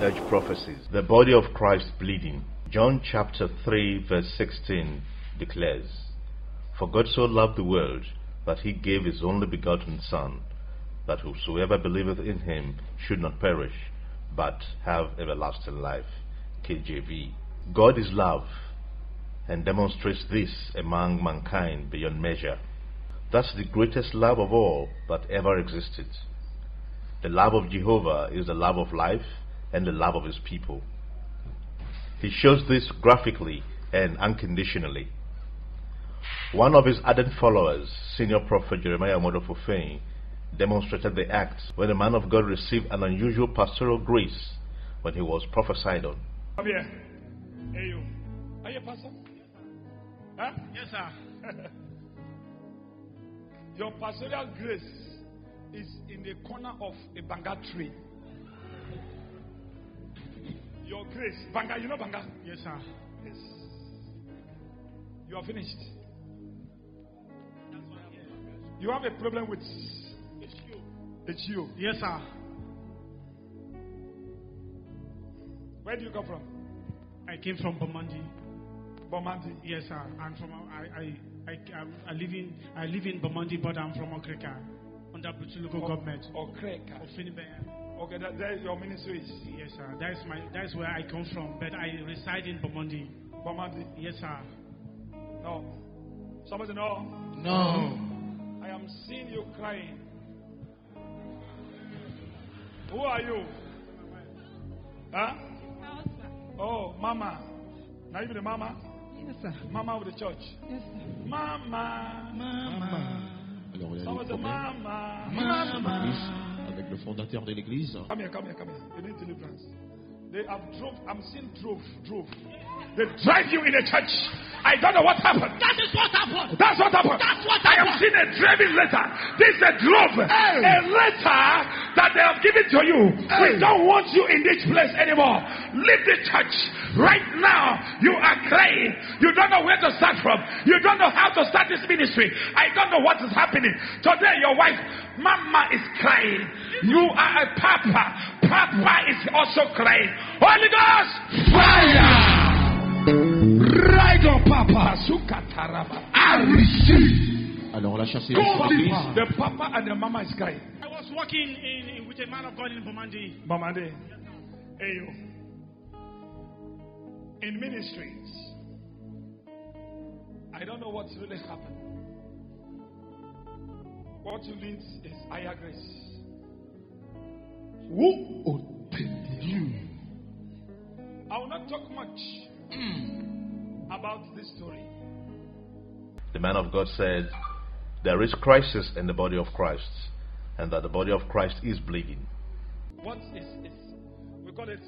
edge prophecies. The body of Christ bleeding. John chapter 3, verse 16 declares For God so loved the world that he gave his only begotten Son, that whosoever believeth in him should not perish, but have everlasting life. KJV. God is love and demonstrates this among mankind beyond measure. That's the greatest love of all that ever existed. The love of Jehovah is the love of life and the love of his people. He shows this graphically and unconditionally. One of his ardent followers, senior prophet Jeremiah Omoto Fufeyin, demonstrated the act when the man of God received an unusual pastoral grace when he was prophesied on. Come here. Hey, you. Are you a pastor? Huh? Yes, sir. Your pastoral grace is in the corner of a banga tree. Your grace. Banga, you know banga? Yes, sir. Yes. You are finished. You have a problem with it's you. It's you. Yes, sir. Where do you come from? I came from Bomadi. Bomadi. Yes, sir. I'm from. I I I, I, live in I live in Bomadi, but I'm from Okrika, under Butu local government. Okrika. Of Finibaya. Okay, that, there your ministry is. Yes, sir. That's my. That's where I come from, but I reside in Bomadi. Bomadi. Yes, sir. No. Somebody know? No. I am seeing you crying. Who are you? Huh? Oh, Mama. Now you be the Mama? Yes, sir. Mama of the church. Yes, sir. Mama. Mama. Alors, il y a Somebody des problèmes Mama. Dans l'église avec le fondateur de l'église. Come here, come here, come here. You need deliverance. They have drove. I'm seeing drove, drove. They drive you in a church. I don't know what happened. That is what happened. That's what happened. That's what happened. I am happened. seeing a driving letter. This is a drove. A letter that they have given to you. We don't want you in this place anymore. Leave the church. Right now, you are crying. You don't know where to start from. You don't know how to start this ministry. I don't know what is happening. Today, your wife, Mama, is crying. You are a papa. Papa is also crying. Holy Ghost, fire! Right on, Papa. Sukataraba. I receive. Alors, la chasse est Go sur back. l'église. The papa and the mama is crying. I was working in, in with a man of God in Bomadi. Mama, they, hey you. In ministries, I don't know what's really happened. What you need is higher grace. Who ordained you? I will not talk much about this story. The man of God said, There is crisis in the body of Christ, and that the body of Christ is bleeding. What is is we call it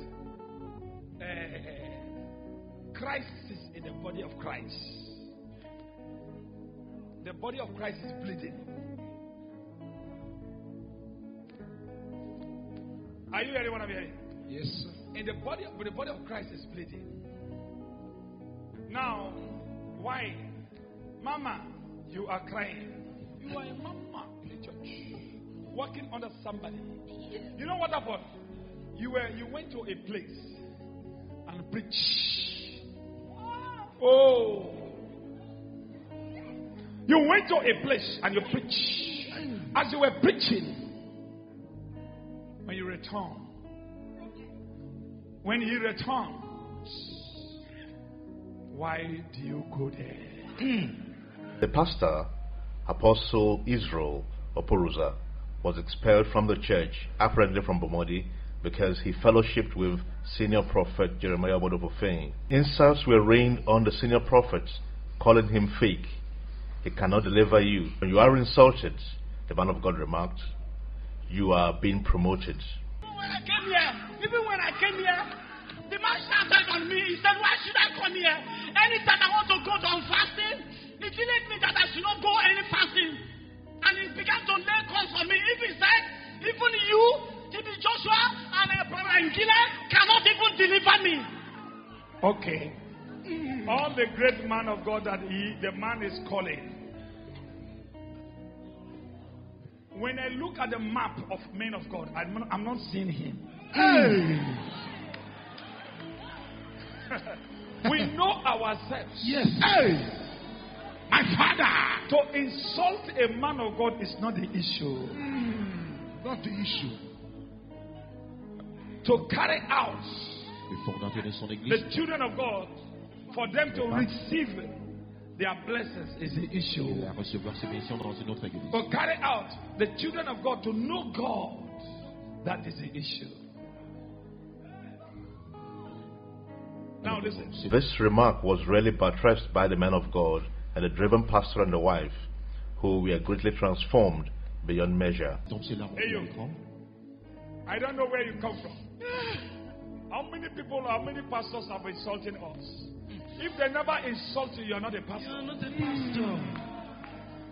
uh, crisis in the body of Christ. The body of Christ is bleeding. Are you hearing what I'm hearing? Yes, sir. In the body, but the body of Christ is bleeding. Now, why, Mama, you are crying? You are a mama in the church, working under somebody. You know what happened? You were you went to a place and preached. Oh, you went to a place and you preached. As you were preaching, when you return, when he returns, why do you go there? Hmm. The pastor, Apostle Israel Oporuza, was expelled from the church, apparently from Bomadi, because he fellowshipped with senior prophet Jeremiah Omoto Fufeyin. Insults were rained on the senior prophet, calling him fake. He cannot deliver you. When you are insulted, the man of God remarked, you are being promoted. When I came here, even when I came here, the man shouted on me. He said, Why should I come here? Anytime I want to go on fasting, he didn't me that I should not go any fasting. And he began to lay calls on me. If he said, Even you, TB Joshua, and Brother Ngile cannot even deliver me. Okay. All the great man of God that he, the man is calling. When I look at the map of men of God, I'm not, I'm not seeing him. Hey. we know ourselves. Yes. Hey. My father. To insult a man of God is not the issue. Mm. Not the issue. To carry out the children of God, for them to receive their blessings is the il issue. va recevoir ses bénédictions dans une autre église. To carry out the children of God to know God, that is the issue. Now listen. C'est- This remark was really buttressed by the man of God and the driven pastor and the wife, who were greatly transformed beyond measure. Donc c'est là Hey, yo. l'écran. I don't know where you come from. How many people, how many pastors have insulted us? If they never insult you, you are not a pastor. You're not a pastor.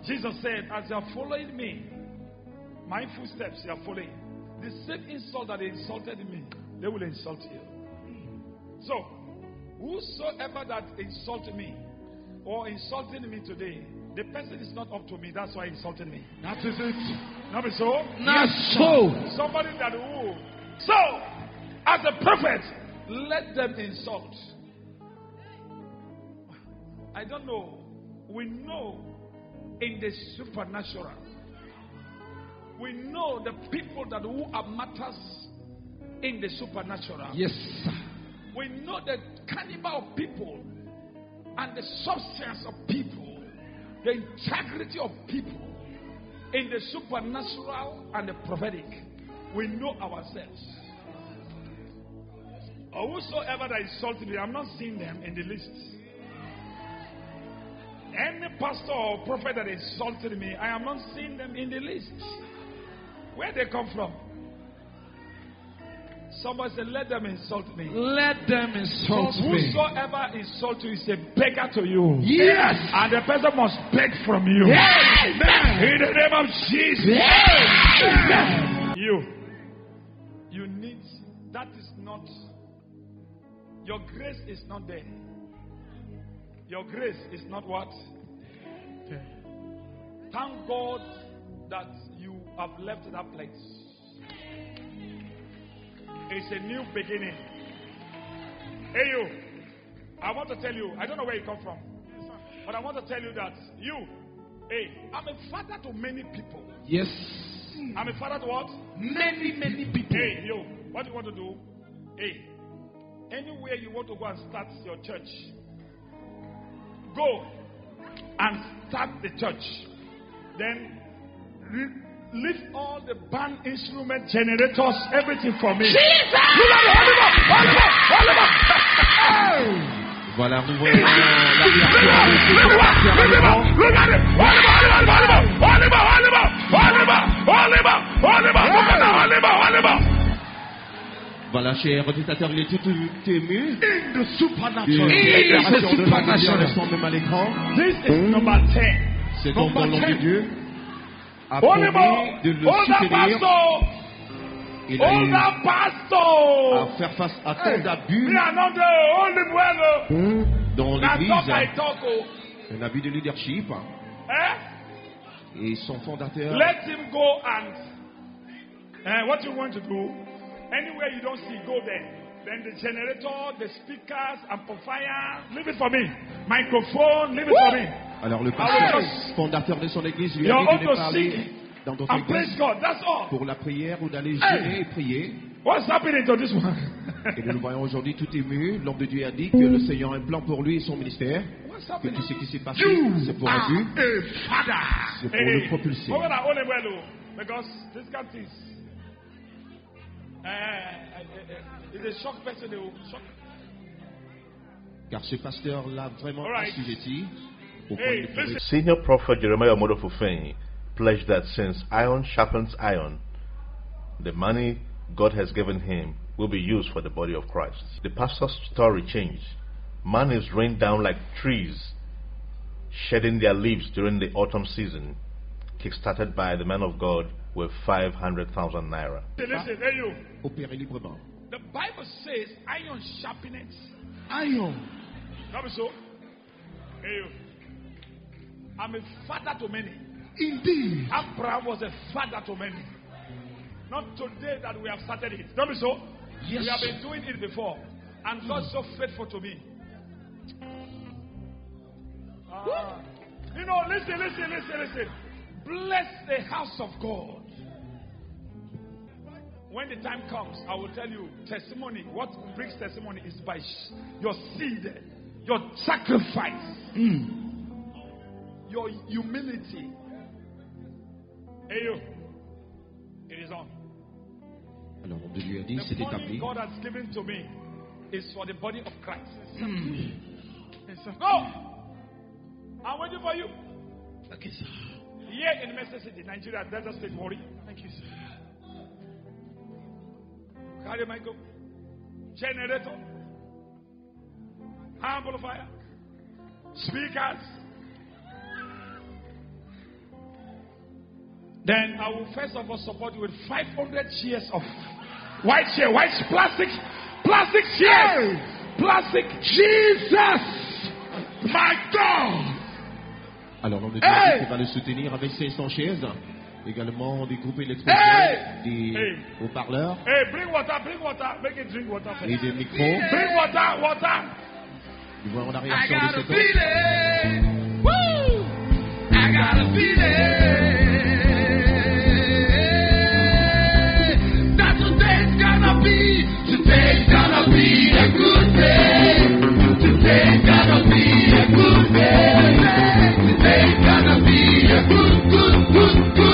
Jesus said, As you are following me, my footsteps you are following. The same insult that they insulted me, they will insult you. So, whosoever that insulted me or insulting me today, the person is not up to me. That's why he insulted me. That is it. Not so? Not So, Somebody that who. So, as a prophet, let them insult. I don't know. We know in the supernatural. We know the people that who are matters in the supernatural. yes. We know the cannibal of people and the substance of people, the integrity of people in the supernatural and the prophetic. We know ourselves. Or whosoever that insulted me, I'm not seeing them in the list. Pastor or prophet that insulted me, I am not seeing them in the list. Where they come from? Somebody said, Let them insult me. Let them insult me. Whosoever insult you is a beggar to you. Yes. And the person must beg from you. Amen. In the name of Jesus. Amen. You. You need. That is not. Your grace is not there. Your grace is not what? Thank God that you have left that place. It's a new beginning. Hey, you. I want to tell you, I don't know where you come from, but I want to tell you that you, hey, I'm a father to many people. Yes. Hmm. I'm a father to what? Many, many people. Hey, you. what do you want to do? Hey, anywhere you want to go and start your church, go and start the church. Then re- leave all the band instrument generators, everything for me. Voilà, nous Voilà, cher auditeur, il est tout ému. In the supernatural. De Dieu supernatural. même à l'écran. This is number 10. C'est donc Number l'homme de 10. Dieu a promis de le soutenir. pastor! Il a eu à faire face à tant d'abus oh. dans l'église. I talk. Un abus de leadership. Eh? Et son fondateur, Let him go and eh, what you want to do, anywhere you don't see, go there. Then the generator, the speakers, amplifier, leave it for me. Microphone, leave it for me. alors le pasteur just- fondateur de son église, lui a dit de dans pour la prière ou d'aller Hey. gêner et prier. What's happening to this one? Et nous le voyons aujourd'hui tout ému. L'homme de Dieu a dit que le Seigneur a un plan pour lui et son ministère. What's Que tout ce qui s'est passé, c'est pour un but, c'est pour Hey, le propulser. Oh, because this Eh, eh, eh, kind of. Uh, it's a shock person. They will shock. Oh, Car ce pasteur l'a vraiment All right. assujetti Hey, de pleurer. listen. Senior prophet Jeremiah Omoto Fufeyin pledged that since iron sharpens iron, the money God has given him will be used for the body of Christ. The pastor's story changed. Man is rained down like trees, shedding their leaves during the autumn season, kickstarted by the man of God with 500,000 naira. Listen, listen, hey you. Opérer librement. The Bible says iron sharpeneth. Iron. That is so. Hey. I'm a father to many. Indeed. Abraham was a father to many. Not today that we have started it. Don't be so. Yes. We have been doing it before. And God's so faithful to me. Ah. You know, listen, listen, listen, listen. Bless the house of God. When the time comes, I will tell you testimony. What brings testimony is by your seed, your sacrifice, your humility. Hey, you. It is on. Alors on lui a dit, The c'est établi. God has given to me is for the body of Christ. Sir. Go! I'm waiting for you. Okay, sir. Here in Manchester City, Nigeria, Delta State, Mori. Thank you, sir. Carry my go. Generator. Amplifier. Speakers. Then I will first of all support you with 500 shares of white chair, white plastic, plastic chairs, plastic. Jesus, my God. Alors l'homme de Dieu a Hey! dit qu'il va le soutenir avec 500 chaises. Également des groupes électrogènes, Hey! des Hey! haut-parleurs bring water, bring water, make it drink water. et des micros. Bring water, water. La réaction got de a cet homme. feeling. Woo! I got a feeling that today's gonna be, today's gonna be a good day. Today's gonna be a good day. Be good, good, good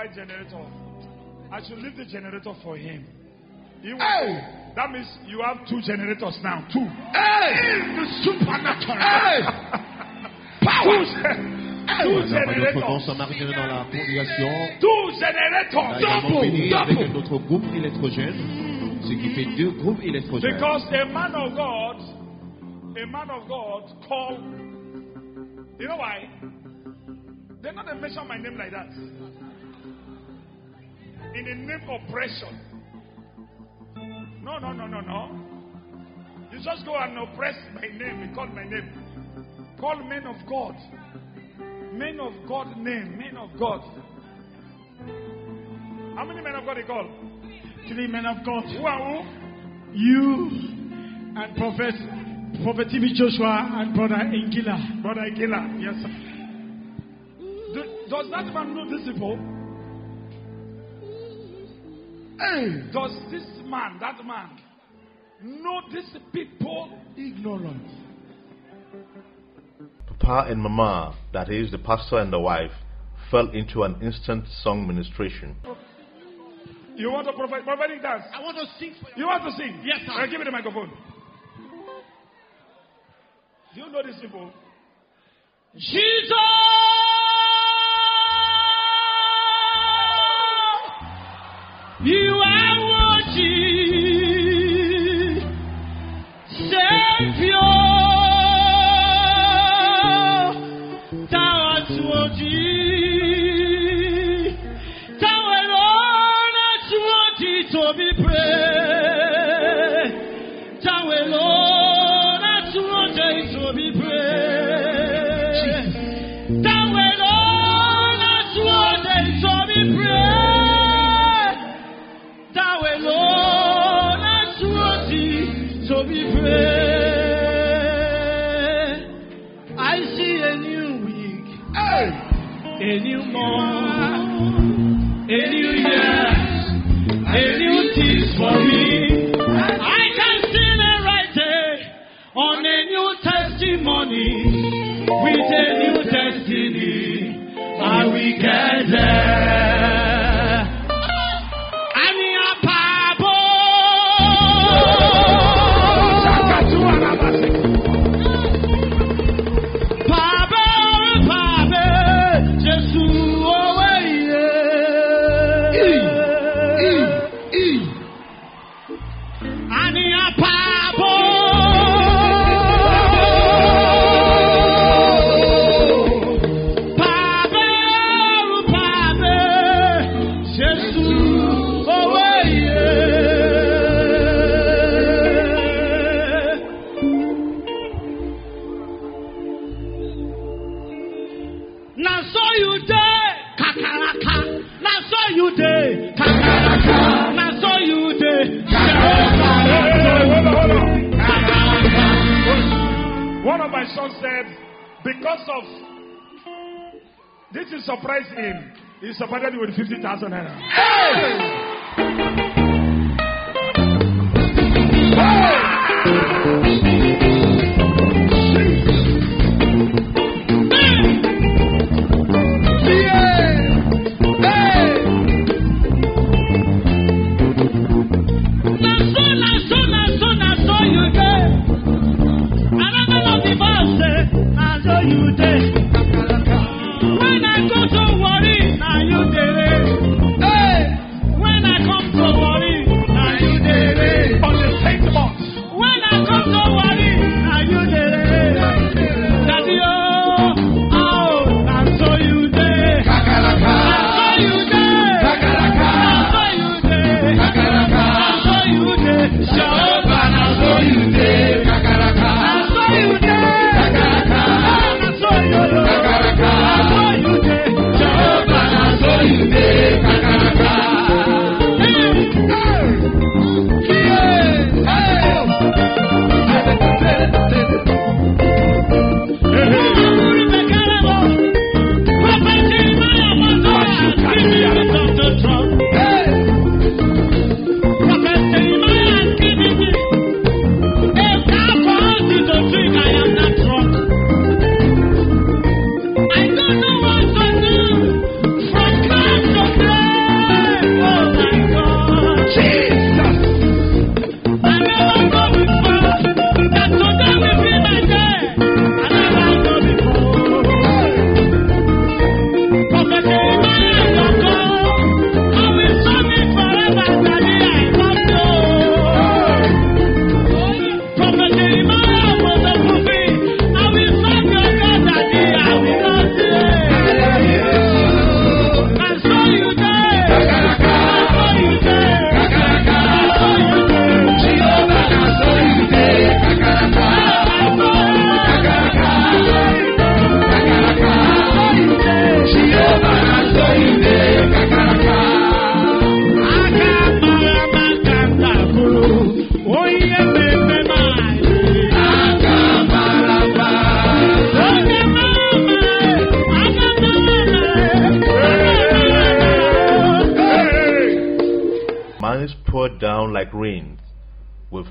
why you want to buy generator? I should leave the generator for him. He wants- That means you have two generators now. Two. Hey! In the supernatural. Hey! Power. Two Alors, notre generators. bon dans la congrégation Two a generators. Double. avec Double. groupe électrogène, ce qui fait deux groupes électrogènes. Because a man of God, a man of God called, you know why? They're not going to mention my name like that. In the name of oppression. No, no, no, no, no. You just go and oppress my name. You call my name. Call men of God. Men of God name. Men of God. How many men of God they call? Three men of God. Who are who? You and Prophet Prophet T.B. Joshua and Brother Engila. Brother Ikela. Yes, sir. Do, does that man know these people? Hey, does this man, that man, know these people? Ignorant. Papa and Mama, that is, the pastor and the wife, fell into an instant song ministration. You want to prophet, prophetic dance? I want to sing for you. You want to sing? Yes, sir. Uh, give me the microphone. Do you know these people? Jesus! You are worthy, Savior. One of my sons said, because of this is surprise him. He supported you with 50,000 naira. Na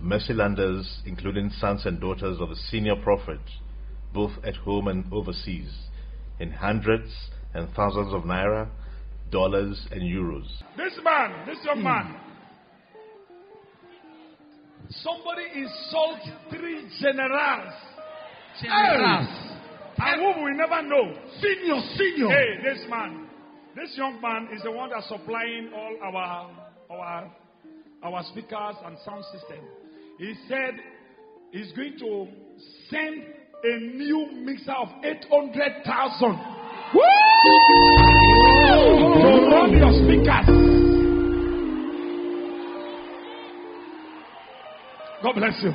mercylanders, including sons and daughters of the senior prophet, both at home and overseas, in hundreds and thousands of naira, dollars, and euros. This man, this young hmm. man, somebody insult three generals. Generals. And who we never know. Senior, senior. Hey, this man, this young man is the one that's supplying all our our our speakers and sound system. He said he's going to send a new mixer of 800,000 to run your speakers. God bless you.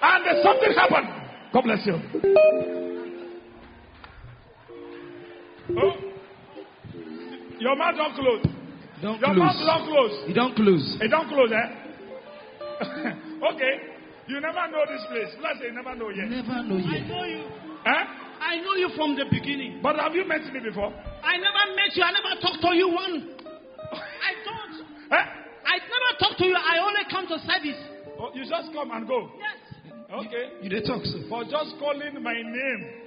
And there's something happened. God bless you. Oh, your mouth don't close. Don't Your mouth don't close. It don't close. It don't close, eh? okay. You never know this place. Let's say you never know yet. Never know I know you. Eh? I know you from the beginning. But have you met me before? I never met you. I never talked to you one. I don't. Eh? I never talked to you. I only come to service. Oh, you just come and go. Yes. Okay. You dey talk so. For just calling my name.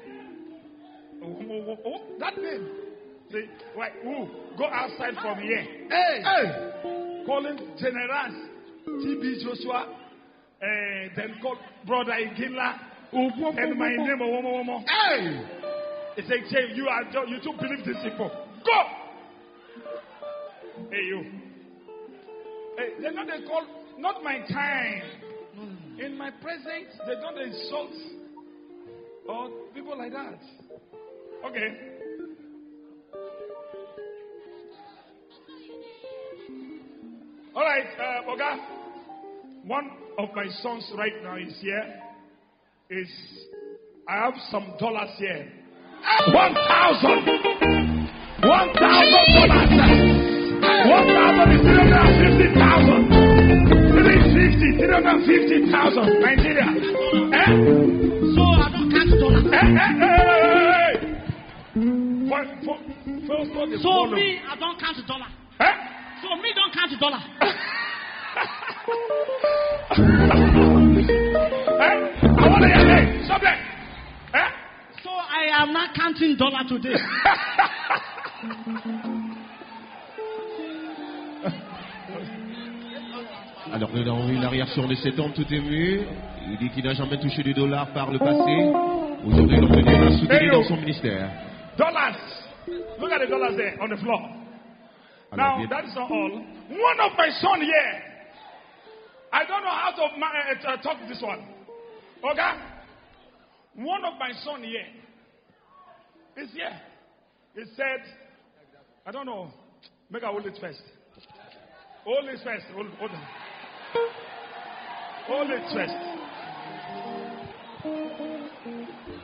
Oh, oh, oh, oh, that name. See, wait, who? Go outside from here. Hey! Hey! Calling Generals, TB Joshua, eh, then call Brother Iginla, and my name, Owomo Womo. Hey! He said, Jay, you are you don't believe these people. Go! Hey, you. Hey, they know they call, not my time. In my presence, they don't insult or people like that. Okay. All right, uh, Oga. One of my sons right now is here. Is I have some dollars here. One thousand. One thousand dollars. One thousand is three hundred and fifty thousand. Three fifty, three hundred and fifty thousand. Nigeria. Eh? So I don't count dollar. Eh, eh, eh, eh, eh. For, for, first So me, I don't count dollar. Eh? So me don't count dollar. So I am not counting dollar today. Alors nous avons vu la réaction de cet homme tout ému. Il dit qu'il n'a jamais touché du dollar par le passé. Aujourd'hui, de Dieu l'a soutenu dans son ministère. Dollars. Look at the dollars there on the floor. Alors, Now, bien- that is not all. One of my son here. I don't know how to uh, uh, talk this one. Okay? One of my son here is here. He said, I don't know. Make I hold it first. Hold it first. Hold, hold on. Hold it first.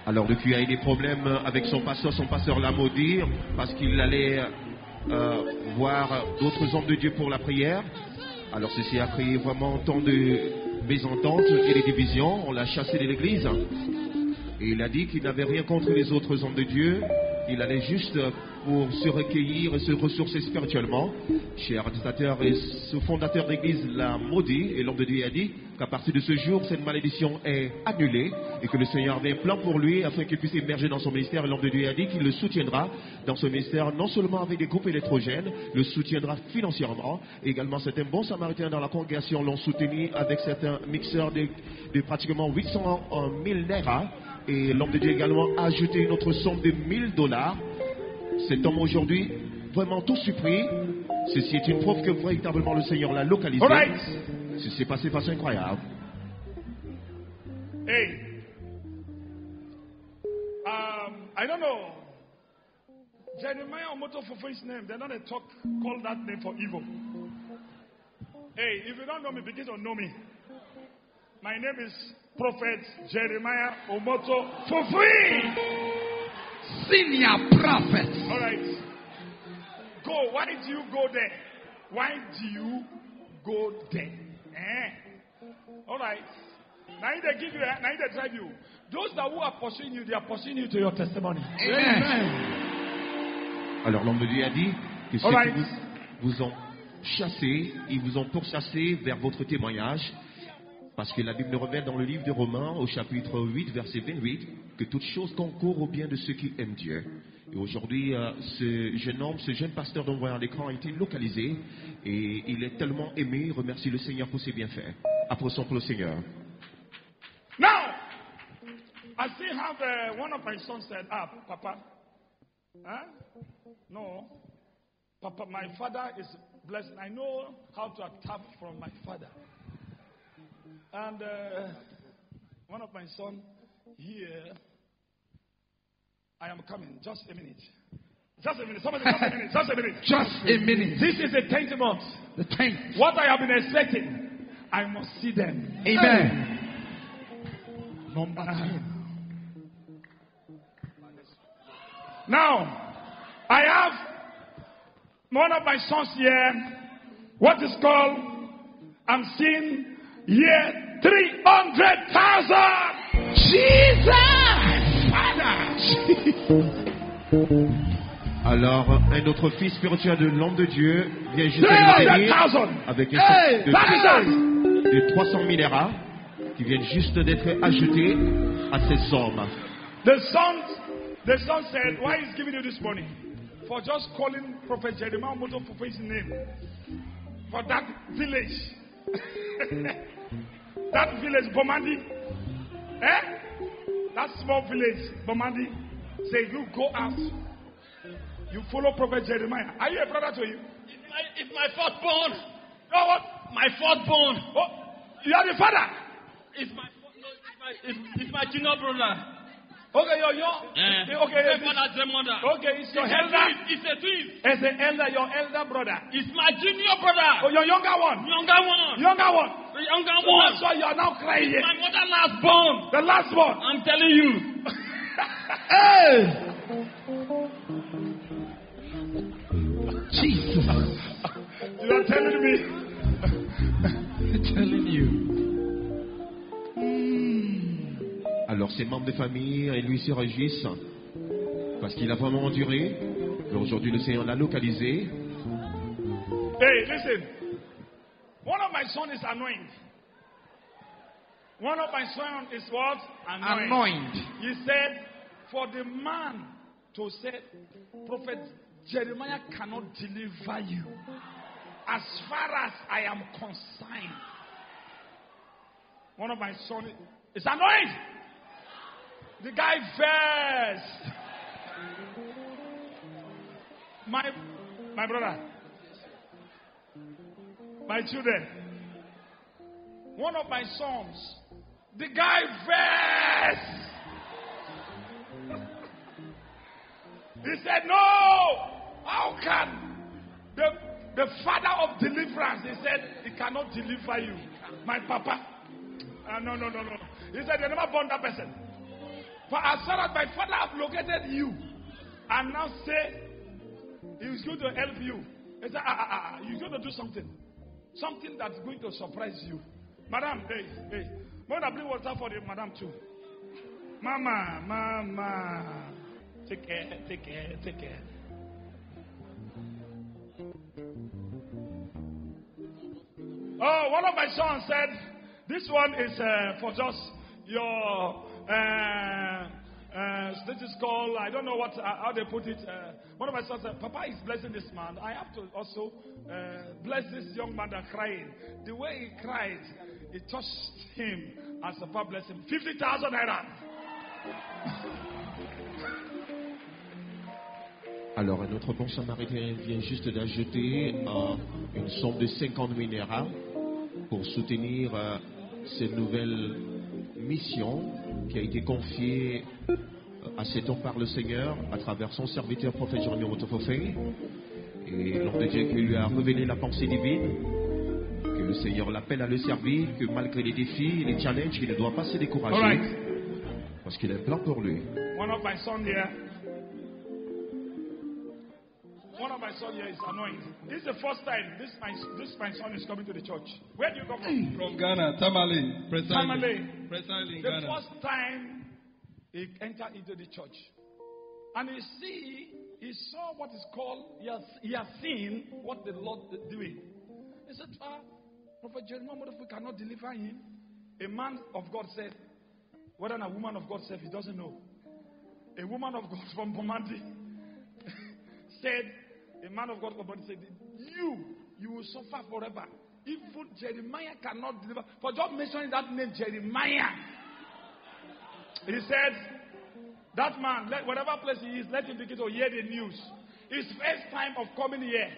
Alors depuis, il a eu des problèmes avec son pasteur. Son pasteur l'a maudit parce qu'il allait euh, voir d'autres hommes de Dieu pour la prière. Alors ceci a créé vraiment tant de mésententes et de divisions. On l'a chassé de l'église. Et il a dit qu'il n'avait rien contre les autres hommes de Dieu. Il allait juste pour se recueillir et se ressourcer spirituellement. Cher administrateur et fondateur d'église l'a maudit et l'homme de Dieu a dit qu'à partir de ce jour, cette malédiction est annulée et que le Seigneur avait un plan pour lui afin qu'il puisse émerger dans son ministère. Et l'homme de Dieu a dit qu'il le soutiendra dans ce ministère, non seulement avec des groupes électrogènes, le soutiendra financièrement. Également, certains bons samaritains dans la congrégation l'ont soutenu avec certains mixeurs de, pratiquement 800 000 naira. Et l'homme de Dieu également a ajouté une autre somme de 1000 dollars. Cet homme aujourd'hui, vraiment tout surpris. Ceci est une preuve que véritablement le Seigneur l'a localisé. Right. Ceci s'est passé de façon incroyable. Hey. Um, I don't know. Jeremiah Omoto Fufu's name, they're not a talk, call that name for evil. Hey, if you don't know me, begin to know me. My name is Prophet Jeremiah Omoto Fufui. Senior prophet. All right. Go. Why do you go there? Why do you go there? Eh? All right. Now they give you, now they drive you. Those that who are pursuing you, they are pursuing you to your testimony. Amen. Alors l'homme de Dieu a dit que ceux right. qui vous, vous ont chassé, ils vous ont pourchassé vers votre témoignage. Parce que la Bible nous révèle dans le livre de Romains, au chapitre 8, verset 28, que toute chose concourt au bien de ceux qui aiment Dieu. Et aujourd'hui, euh, ce jeune homme, ce jeune pasteur dont on voit à l'écran a été localisé et il est tellement aimé. Remercie le Seigneur pour ses bienfaits. Applaudissons pour le Seigneur. Now, I still have uh, one of my sons said, Ah, Papa. Huh? No. Papa, my father is blessed. I know how to tap from my father. And uh, one of my son here, I am coming. Just a minute. Just a minute. Somebody, just a minute. Just a minute. Just a minute. This is the tenth month. The tenth. What I have been expecting, I must see them. Amen. Number ten. Now, I have one of my sons here, what is called, I'm seeing here 300,000. Jesus! Father! Alors, un autre fils spirituel de l'homme de Dieu vient juste 300,000. avec un Hey, de, de 300 000 ERA qui viennent juste d'être ajoutés à ces sommes. The son, the son said, why is giving you this money? for just calling Prophet Jeremiah Moto Fufe's name for that village. that village, Bomandi. Eh? That small village, Bomandi. Say, you go out. You follow Prophet Jeremiah. Are you a brother to you? It's my, it's my firstborn. No, what? My firstborn. Oh, you are the father. It's my, no, it's my, it's, it's my junior brother. Okay, you're your. Eh. Okay, My it's- father's the mother. okay, it's your It's a elder. twin. It's a twin. It's the elder, your elder brother. It's my junior Oh, brother. your younger one. Younger one. Younger one. The younger So one. that's why you are now crying here. My mother last born. The last one. I'm telling you. hey! Jesus. You are telling me. I'm telling you. Alors ses membres de famille et lui se réjouissent parce qu'il a vraiment enduré. Et aujourd'hui, le Seigneur l'a localisé. Hey, listen. One of my sons is anointed. One of my sons is what? Anointed. Anointed. He said, for the man to say, Prophet Jeremiah cannot deliver you. As far as I am concerned. One of my sons is anointed. The guy first. My, my brother. My children. One of my sons. The guy first. He said, No! How can the, the father of deliverance? He said, He cannot deliver you. My papa. Ah, no, no, no, no. He said, They never born that person. For as far as my father have located you and now say, He's going to help you. He said, ah, ah, ah, ah, You're going to do something. Something that's going to surprise you. Madam, hey, hey. I bring water for the madam too. Mama, mama. Take care, take care, take care. Oh, one of my sons said, This one is uh, for just your. Uh, uh, this is called, I don't know what, uh, how they put it. Uh, one of my sons said, Papa is blessing this man. I have to also uh, bless this young man that crying. The way he cried, it touched him as Papa blessed him. 50,000 naira. Alors un autre bon samaritain vient juste d'ajouter euh, une somme de 50 000 naira pour soutenir euh, cette nouvelle mission qui a été confiée à cet homme par le Seigneur à travers son serviteur prophète Jérémie Motofofé. Et l'homme de Dieu qui lui a révélé la pensée divine, que le Seigneur l'appelle à le servir, que malgré les défis et les challenges, il ne doit pas se décourager All right. parce qu'il a un plan pour lui. One of my son here. One of my son here is anointed. This is the first time this my this my son is coming to the church. Where do you come from? From Ghana, Tamale, precisely. Tamale. Precisely in The Ghana. first time he entered into the church. And he see, he saw what is called, he has, he has seen what the Lord is doing. He said, ah, Prophet Jeremiah, what if we cannot deliver him? A man of God said, whether a woman of God said, he doesn't know. A woman of God from Bomadi said, a man of God from Bomadi said, you, you will suffer forever. Even Jeremiah cannot deliver. For just mentioning that name, Jeremiah. He said, that man, let, whatever place he is, let him begin to hear the news. His first time of coming here.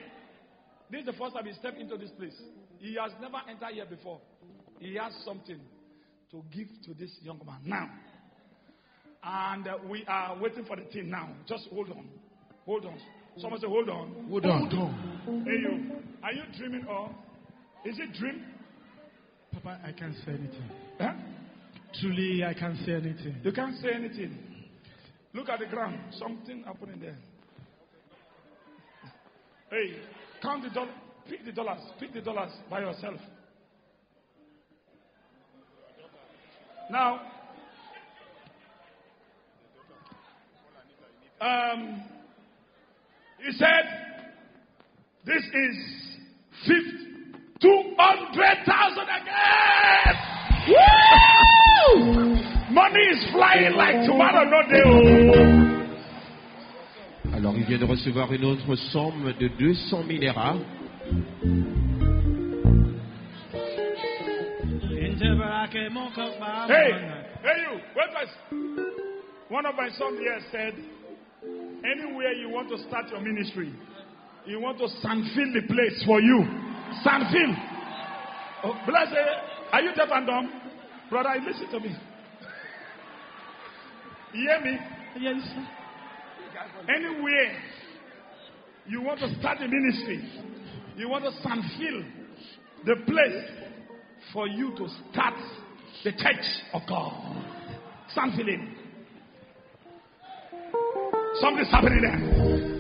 This is the first time he stepped into this place. He has never entered here before. He has something to give to this young man now. And uh, we are waiting for the team now. Just hold on. Hold on. Someone say, hold on. Hold on. Hold on. Hey, you. Are you dreaming or? Is it dream? Papa, I can't say anything. Huh? Truly, I can't say anything. You can't say anything. Look at the ground. Something happening there. Hey, count the dollars. Pick the dollars. Pick the dollars by yourself. Now, um, he said, "This is fifty, two hundred thousand again." Woo! Money is flying like tomorrow, no day. oh. Alors, il vient de recevoir une autre somme de 200 000 ERA. Hey, hey, you, wait first. One of my sons here said, anywhere you want to start your ministry, you want to sandfill the place for you. Sandfill. Oh, bless you. Are you deaf and dumb? Brother, listen to me. You hear me? Yes. Anywhere you want to start a ministry, you want to sandfill the place for you to start the church of God. Sandfilling. Something's happening there.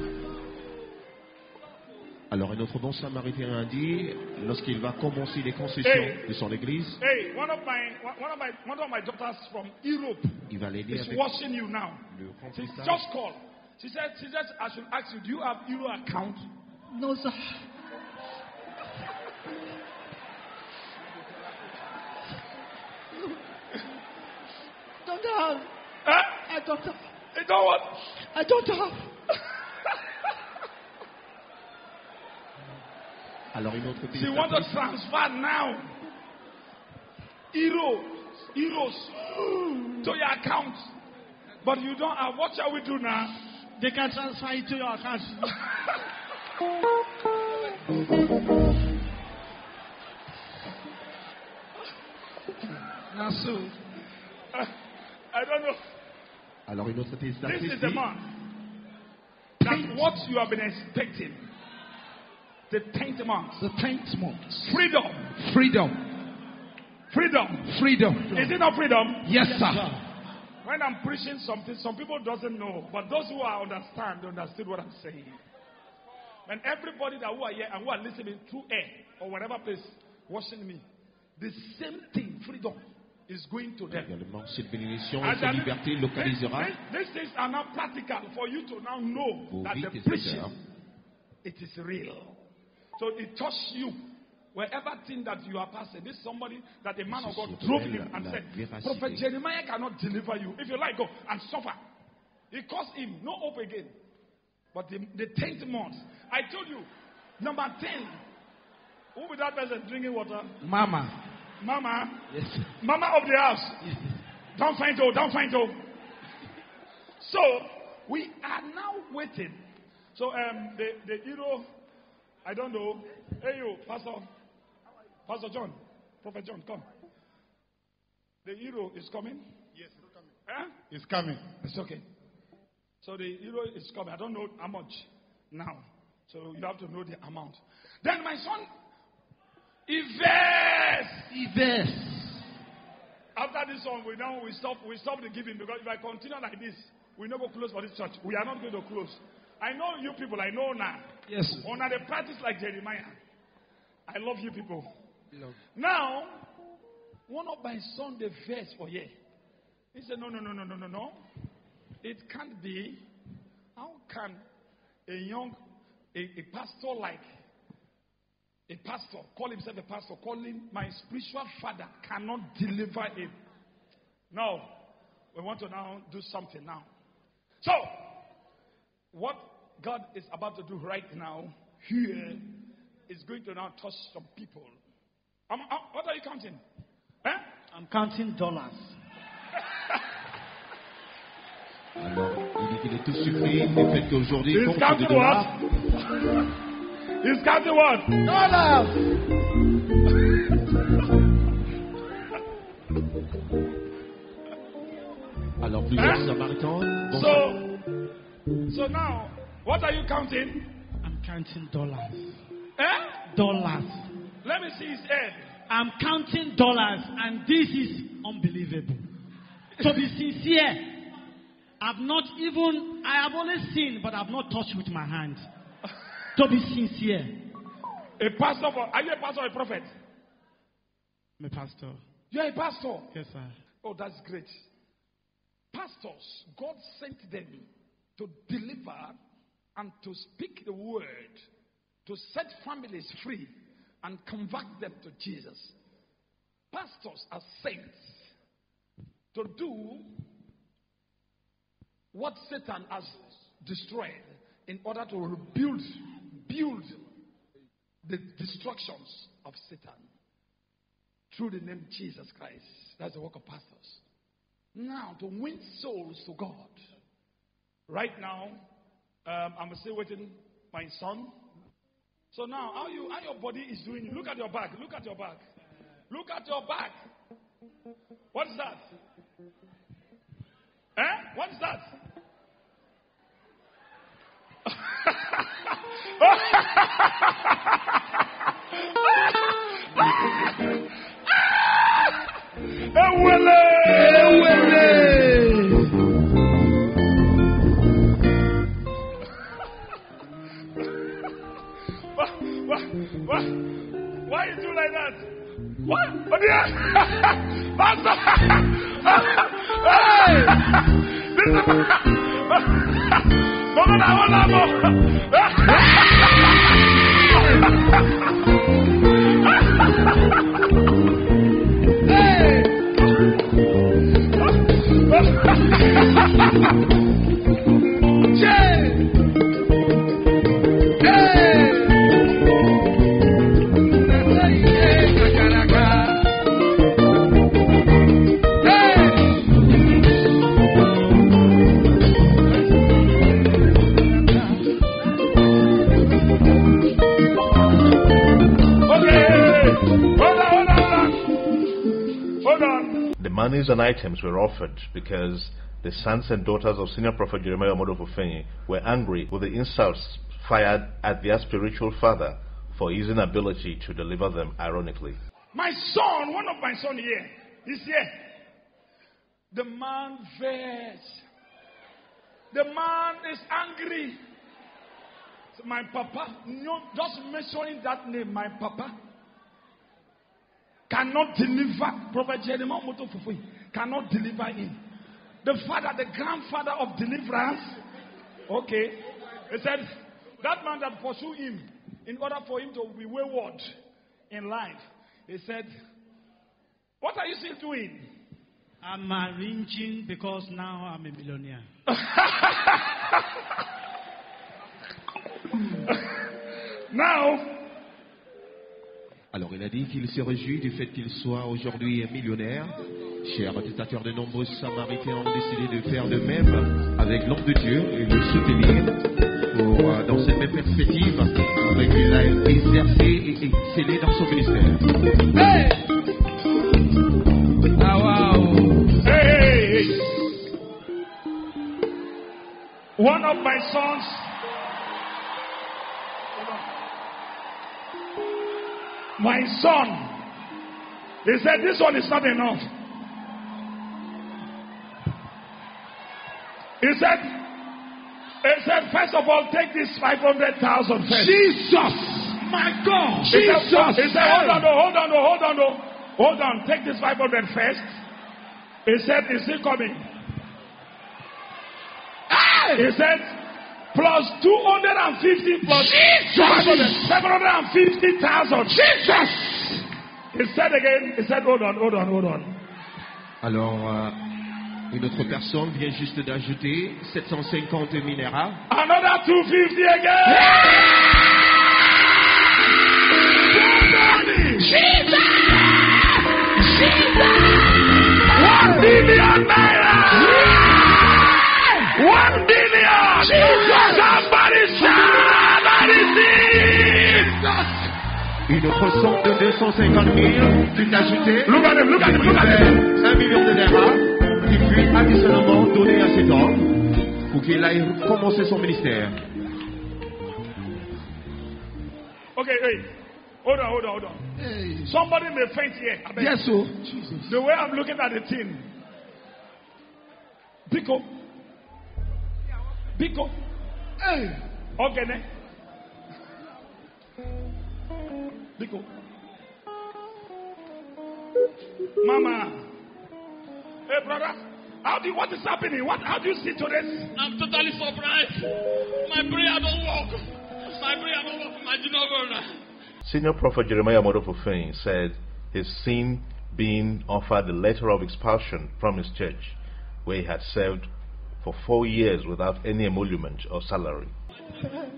Alors, un autre bon samaritain a dit, lorsqu'il va commencer les concessions Hey. de son église, Hey, one of my one of my one of my daughters from Europe il va l'aider is avec watching you now. le remplissage. just called. She said, she said I should ask you, do you have Euro account? No, sir. Don't have. Huh? I don't have. You know what? I don't have. Alors, une autre She want to transfer now. Euro, euros to your account. But you don't have. What shall we do now? They can transfer it to your account. now, so, I don't know. alors une autre This is the dit, man. That what you have been expecting. The tenth month. The tenth month. Freedom. Freedom. Freedom. Freedom. Is it not freedom? Yes, sir. When I'm preaching something, some people doesn't know, but those who are understand, they understood what I'm saying. And everybody that who are here and who are listening through air or whatever place watching me, the same thing, freedom, is going to them. également, cette bénédiction et cette liberté this- localisera this- These things are now practical for you to now know that the et preaching it is real. So it touched you. Wherever thing that you are passing, this is somebody that the man of God drove him and said. Prophet Jeremiah cannot deliver you. If you like, go and suffer. It cost him no hope again. But the, the tenth month, I told you, number ten, who be that person drinking water? Mama. Mama, Yes. mama of the house. Don't find out, don't find out. So we are now waiting. So um the, the hero, I don't know. Hey you, Pastor Pastor John, Prophet John, come. The hero is coming? Yes, it's coming. Huh? It's coming. It's okay. So the hero is coming. I don't know how much now. So you have to know the amount. Then my son, Yves. Yves. After this one, we now we stop we stop the giving because if I continue like this, we never close for this church. We are not going to close. I know you people. I know now. Yes. On the practice like Jeremiah. I love you people. Love. Now, one of my son the verse for here. He said, No, no, no, no, no, no, no. It can't be. How can a young a, a pastor like a pastor, call himself a pastor, call him my spiritual father, cannot deliver him. No. We want to now do something now. So, what God is about to do right now here is going to now touch some people. Um, uh, what are you counting? Eh? I'm counting dollars. Alors, il dit est tout surpris du fait qu'aujourd'hui, il He's compte de counting dollars. what? He's counting what? Dollars! Alors, plusieurs Hein? Samaritains. bon, So, so now, what are you counting? I'm counting dollars. Eh? Dollars. Let me see his head. I'm counting dollars, and this is unbelievable. To be sincere, I've not even, I have only seen, but I've not touched with my hand. To be sincere, A pastor, are you a pastor or a prophet? my pastor. You're a pastor. Yes, sir. Oh, that's great. Pastors, God sent them to deliver and to speak the word, to set families free and convert them to Jesus. Pastors are saints to do what Satan has destroyed. in order to rebuild, build the destructions of Satan through the name Jesus Christ. That's the work of pastors. Now, to win souls to God. Right now, um, I'm still waiting my son. So now, how you how your body is doing? Look at your back. Look at your back. Look at your back. What is that? Eh? What is that? Ewele! Why, why, you do like that? What? The hell? Pastor! hey! This is... No, no, no, no, Okay. The and items were offered because the sons and daughters of senior prophet Jeremiah Omoto Fufeyin were angry with the insults fired at their spiritual father for his inability to deliver them ironically. My son, one of my son here, he's here. The man vexed. The man is angry. So my papa, no, just mentioning that name, my papa cannot deliver. Prophet Jeremiah Omoto Fufeyin cannot deliver him. The father, the grandfather of deliverance. Okay. He said, that man that pursued him in order for him to be wayward in life. He said, What are you still doing? I'm arranging because now I'm a millionaire. Now, Alors il a dit qu'il se réjouit du fait qu'il soit aujourd'hui millionnaire. Chers spectateurs, de nombreux Samaritains ont décidé de faire de même avec l'homme de Dieu et le soutenir pour, euh, dans cette même perspective, afin qu'il aille exercer et exceller dans son ministère. Hey! Ah, hey. one of my sons. My son, he said, This one is not enough. He said, He said, First of all, take this 500,000 first. Jesus! My God! He said, Jesus! he said, hold on, no, hold on, no, hold on, no. hold on, take this 500 first. He said, is he coming? He said, plus 250 plus Jesus! 750,000. Jesus! He said again, he said, hold on, hold on, hold on. Alors, euh, une autre personne vient juste d'ajouter 750 minéraux. Another 250 again. One billion naira. One billion. Somebody shout receive. Une somme de 250 000 fut ajoutée. Look at him, look at him, look at him. Un million de dirhams qui fut additionnellement donné à cet homme pour qu'il aille commencer son ministère. Okay, wait. Hold on, hold on, hold on. Hey. Somebody may faint here. Yes, so. Jesus. The way I'm looking at the thing. Biko. Biko. Hey. Okay, ne? Biko. Mama. Hey, brother. How do you, what is happening? What, how do you see to this? I'm totally surprised. My prayer don't work. My prayer don't work. My dinner Senior Prophet Jeremiah Omoto Fufeyin said he's seen being offered a letter of expulsion from his church, where he had served for four years without any emolument or salary.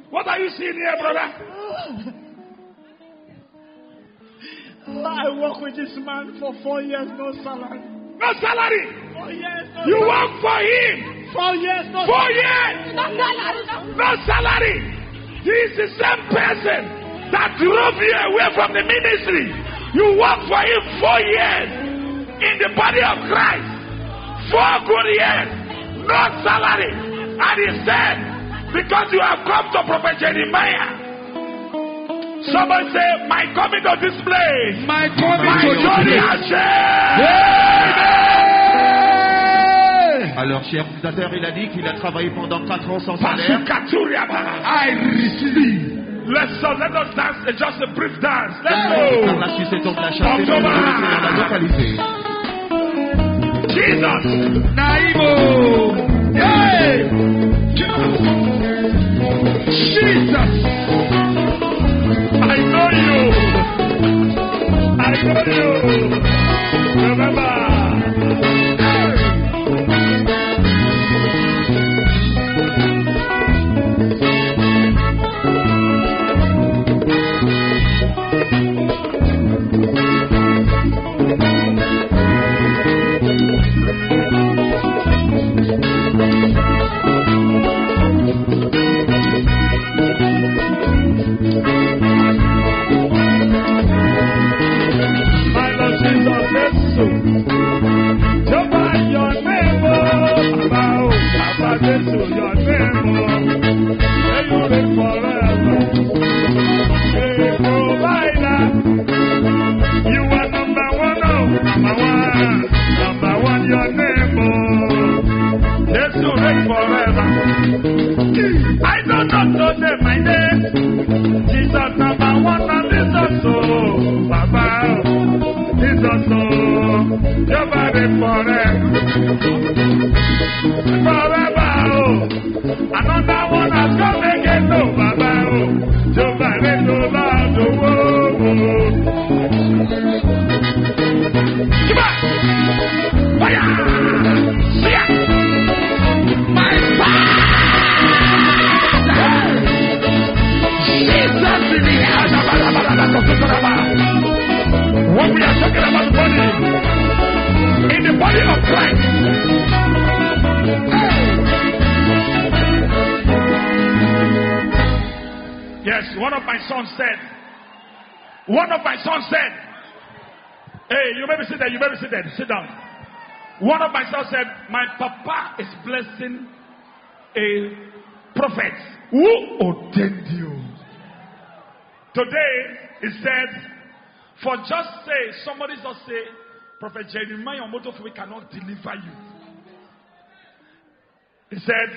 What are you seeing here, brother? I work with this man for four years, no salary. No salary. Four years, no You salary. work for him. Four years, no Four years. No salary. No. No salary. He is the same person that drove you away from the ministry. You work for him four years in the body of Christ. Four good years. No salary. And he said, because you have come to Prophet Jeremiah. Somebody say, my coming to this place. My coming My to this place. Alors, cher utilisateur, il a dit qu'il a travaillé pendant 4 ans sans salaire. I receive. Let's uh, let us dance just a brief dance. Let's Par go. la suite, c'est donc la chanter pour nous laisser dans la localité. Jesus. Naimo. Hey. Jesus. I know you. I know you. Is blessing a prophet who ordained you. Today, he said, For just say, somebody just say, Prophet Jeremiah Omoto Fufeyin cannot deliver you. He said,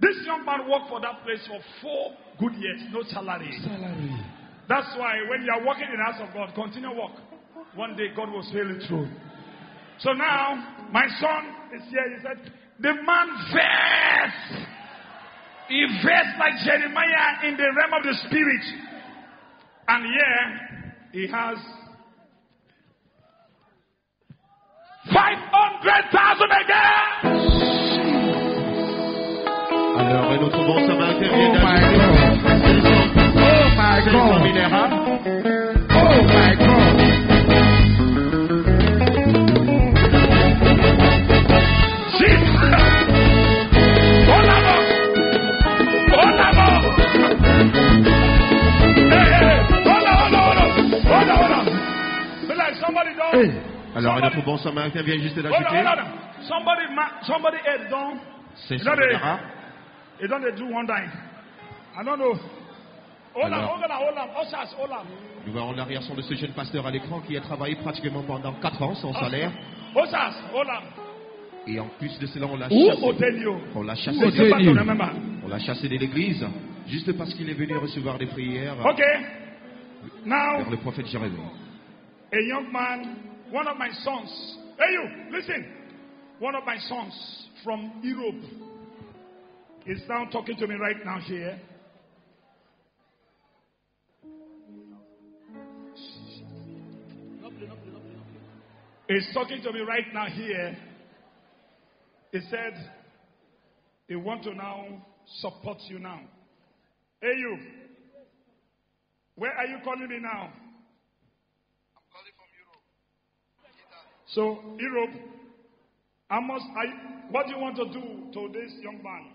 This young man worked for that place for four good years, no salary. Salary. That's why when you are working in the house of God, continue work. One day God will sail it through. So now, my son is here. He said, The man versed. He versed like Jeremiah in the realm of the spirit. And here, he has 500,000 again. Alors, un autre bon samaritain vient Oh my God. Oh my God. Oh my God. Hey. Alors, un Somebody- autre bon samaritain vient juste d'ajouter. Somebody, ma- somebody don't. 500 know they- don't do one time. I don't know. Alors. Nous voyons l'arrière-son de ce jeune pasteur à l'écran qui a travaillé pratiquement pendant 4 ans sans salaire. Ushers, hold on. Et en plus de cela, on l'a chassé. On l'a chassé, de l'église juste parce qu'il est venu recevoir des prières Okay. Now, vers le prophète Jérémie. A young man, one of my sons. Hey, you, listen. One of my sons from Europe is now talking to me right now here. He's talking to me right now here. He said, he want to now support you now. Hey, you. Where are you calling me now? I'm calling from Europe. Italy. So, Europe, I must, I, what do you want to do to this young man?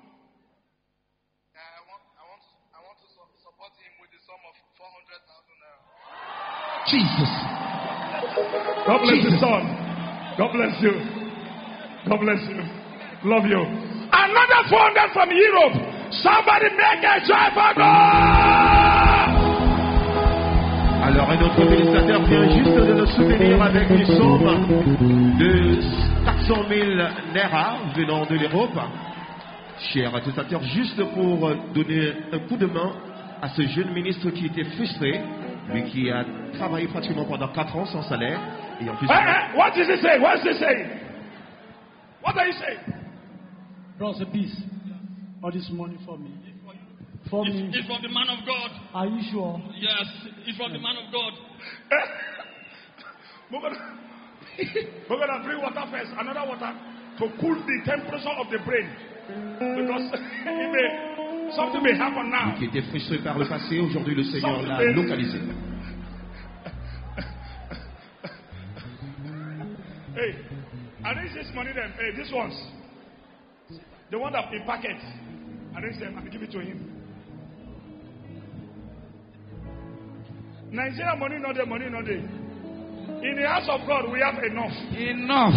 Uh, I want, I want, I want to su- support him with the sum of 400,000 naira. Jesus. God bless you, son. God bless you. God bless you. Love you. Another 400 from Europe. Somebody make a joy for God. Alors un autre ministère vient juste de nous soutenir avec une somme de 400 000 Naira venant de l'Europe. Cher attestateur, juste pour donner un coup de main à ce jeune ministre qui était frustré, lui qui a travaillé pratiquement pendant 4 ans sans salaire, et en plus... Eh, eh, what is he saying? What is he saying? What are you saying? Peace. All this money for me. For It's, me. it's from the man of God. Are you sure? Yes, it's from the man of God. We're gonna, we're gonna bring water first, another water to cool the temperature of the brain. Because it may, something may happen now. qui était frustré par le passé, aujourd'hui le Seigneur l'a localisé. Hey, arrange this money then. Hey, this ones. The one that in packet. Arrange them and give it to him. Nigeria money not there, money not there. In the house of God, we have enough. Enough.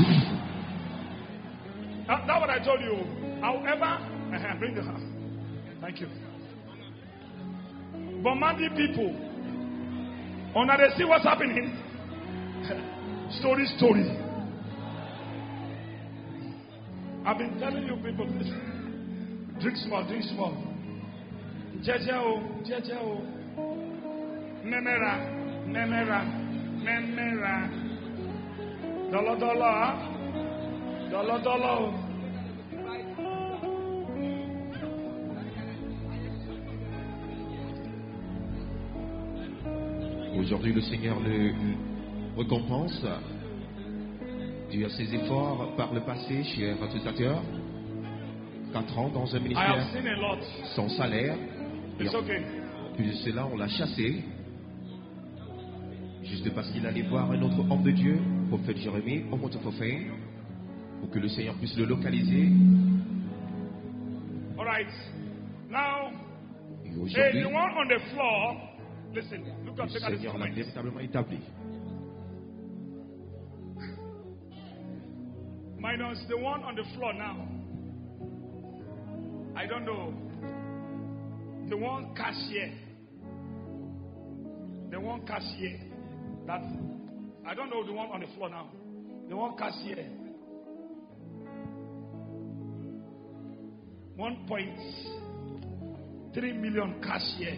That, that's what I told you. However, uh bring the house. Thank you. Bomadi people. Under they see what's happening. story, story. I've been telling you people. Drink small, drink small. Jeje o, jeje o. Memera, memera, memera. Dollar, dollar. Dollar, dollar. Aujourd'hui, le Seigneur le récompense dû à ses efforts par le passé, cher attestateur. Quatre ans dans un I have ministère seen a lot. sans salaire. Et It's en okay. plus de cela, on l'a chassé. Juste parce qu'il allait voir un autre homme de Dieu, prophète Jérémie, au Montefofin, pour que le Seigneur puisse le localiser. All right. Now, the one on the floor, listen, look le at, look Seigneur l'a véritablement établi. Minus the one on the floor now. I don't know. The one cashier. The one cashier. That I don't know the one on the floor now. The one cashier. One point three million cashier.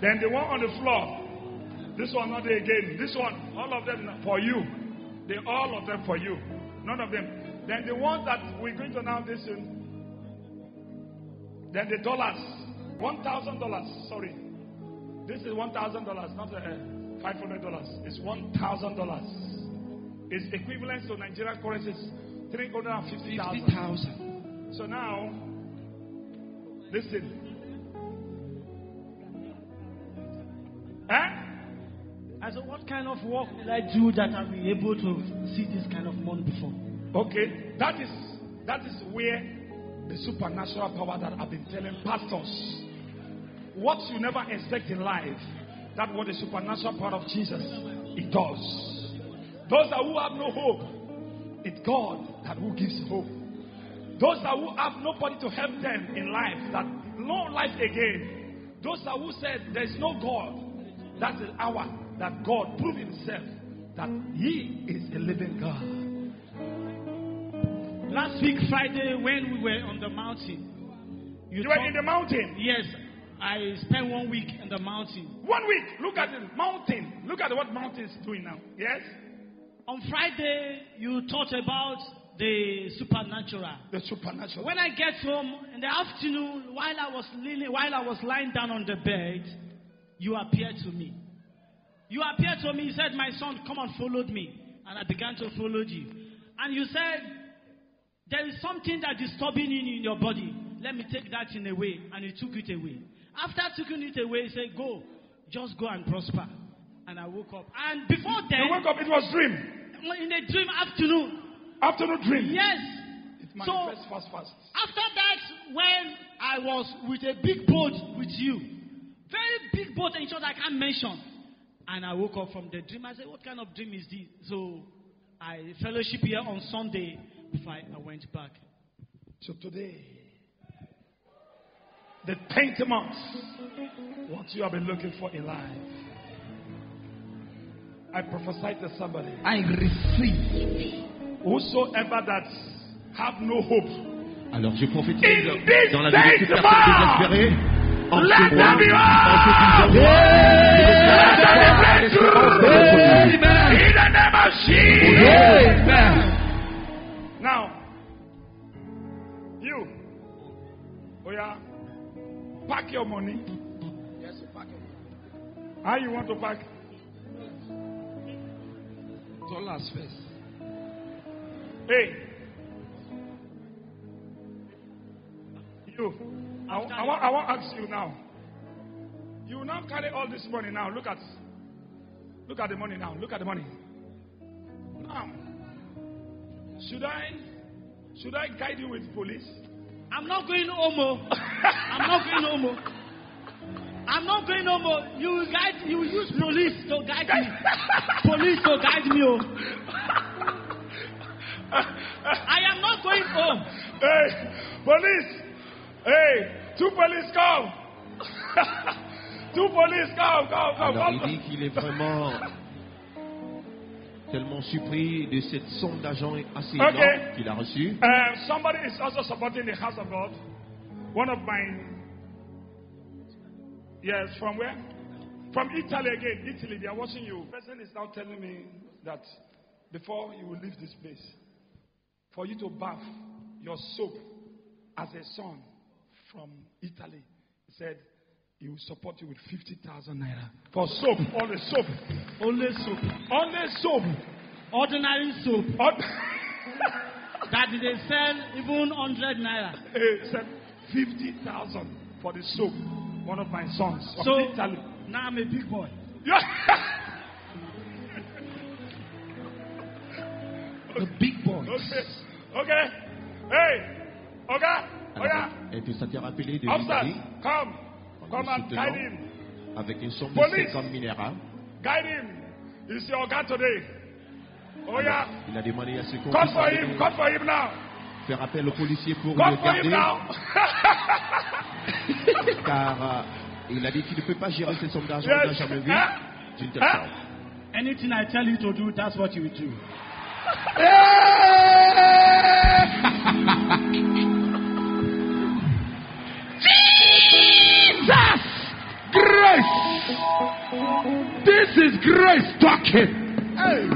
Then the one on the floor. This one not again. This one, all of them for you. They all of them for you. None of them. Then the one that we're going to now this listen. Then the dollars. One thousand dollars. Sorry. This is one thousand dollars, not uh, five hundred dollars. It's one thousand dollars. It's equivalent to Nigerian currencies three hundred and fifty thousand. So now, listen. Eh? I said, what kind of work will I do that I'll be able to see this kind of money before? Okay, that is that is where the supernatural power that I've been telling pastors. What you never expect in life, that what the supernatural power of Jesus it does. Those that who have no hope, it's God that who gives hope. Those that who have nobody to help them in life, that no life again. Those that who said there is no God, that's the hour that God proved Himself that He is a living God. Last week, Friday, when we were on the mountain, you, You were in the mountain. Yes, I spent one week in the mountain. One week. Look at the mountain. Look at what mountain is doing now. Yes? On Friday, you talked about the supernatural. The supernatural. When I get home in the afternoon, while I was leaning, while I was lying down on the bed, you appeared to me. You appeared to me. You said, "My son, come and follow me," and I began to follow you. And you said, "There is something that is disturbing you in your body. Let me take that in away," and you took it away. After taking it away, he said, Go, just go and prosper. And I woke up. And before then, You woke up, it was dream. in a dream afternoon, Afternoon dream. yes. It So manifests fast, fast. after that, when I was with a big boat with you, very big boat in short I can't mention, and I woke up from the dream. I said, "What kind of dream is this?" So I fellowship here on Sunday before I, I went back. So today, the tenth month, what you have been looking for in life. I prophesy to somebody. I receive. Whosoever that have no hope, Alors je prophétise dans la vie de toute personne désespérée. En let ce them mois, be en ce qu'ils hope. envoient, Let them be l'espérance de votre vie. In the name of Jesus. Amen. Now, you, oh yeah, pack your money. Yes, you pack your money. How you want to pack? Dollars first. Hey, you. I, I, want, I want to ask you now. You will now carry all this money now. Look at, look at the money now. Look at the money. Now, should I, should I guide you with police? I'm not going homo. I'm not going homo. I'm not going homo. You will guide. You will use police to guide me. police to guide me. Oh. I am not going home. Hey, police! Hey, two police come! two police come, come, come, Alors il come. dit qu'il est vraiment tellement surpris de cette somme d'argent assez Ok. énorme qu'il a reçue. Uh, somebody is also supporting the house of God. One of my, yes, from where? From Italy again. Italy, they are watching you. The Person is now telling me that before you will leave this place, for you to bath your soap as a son from Italy, he said he will support you with 50,000 naira. For soap, only soap. Only soap. Only soap. Ordinary soap. On- That they sell even 100 naira. He said 50,000 for the soap. One of my sons from So Italy. now I'm a big boy. Yeah. The big boys. Okay. Okay. Hey. Okay. Alors, Okay. un testateur appelé de Officer, l'Italie come. Come and guide him. avec une somme Police. de 50 minéraux. Guide him. He's your God today. Oh yeah. Il a demandé à ce qu'on Call puisse for him. amener- Call for him now. faire appel aux policiers pour le for him now. car euh, il a dit qu'il ne peut pas gérer cette somme d'argent, jamais vu Hein? d'une telle Hein? somme. Anything I tell you to do, that's what you will do. Grace! This is grace talking. Hey.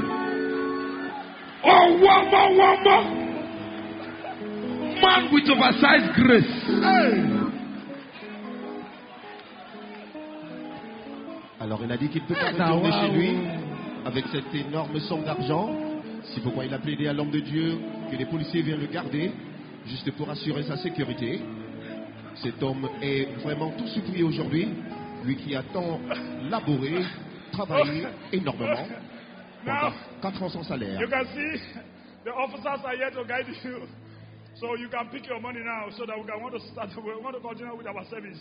Oh, one more, one more. Man with oversized grace. Hey. Alors il a dit qu'il ne peut pas Ah, retourner chez lui avec cette énorme somme d'argent. C'est pourquoi il a plaidé à l'homme de Dieu que les policiers viennent le garder, juste pour assurer sa sécurité. Cet homme est vraiment tout supplié aujourd'hui, lui qui a tant laboré, travaillé énormément pendant Now, 4 ans sans salaire. you can see the officers are here to guide you. So you can pick your money now so that we can want to start, we want to continue with our service.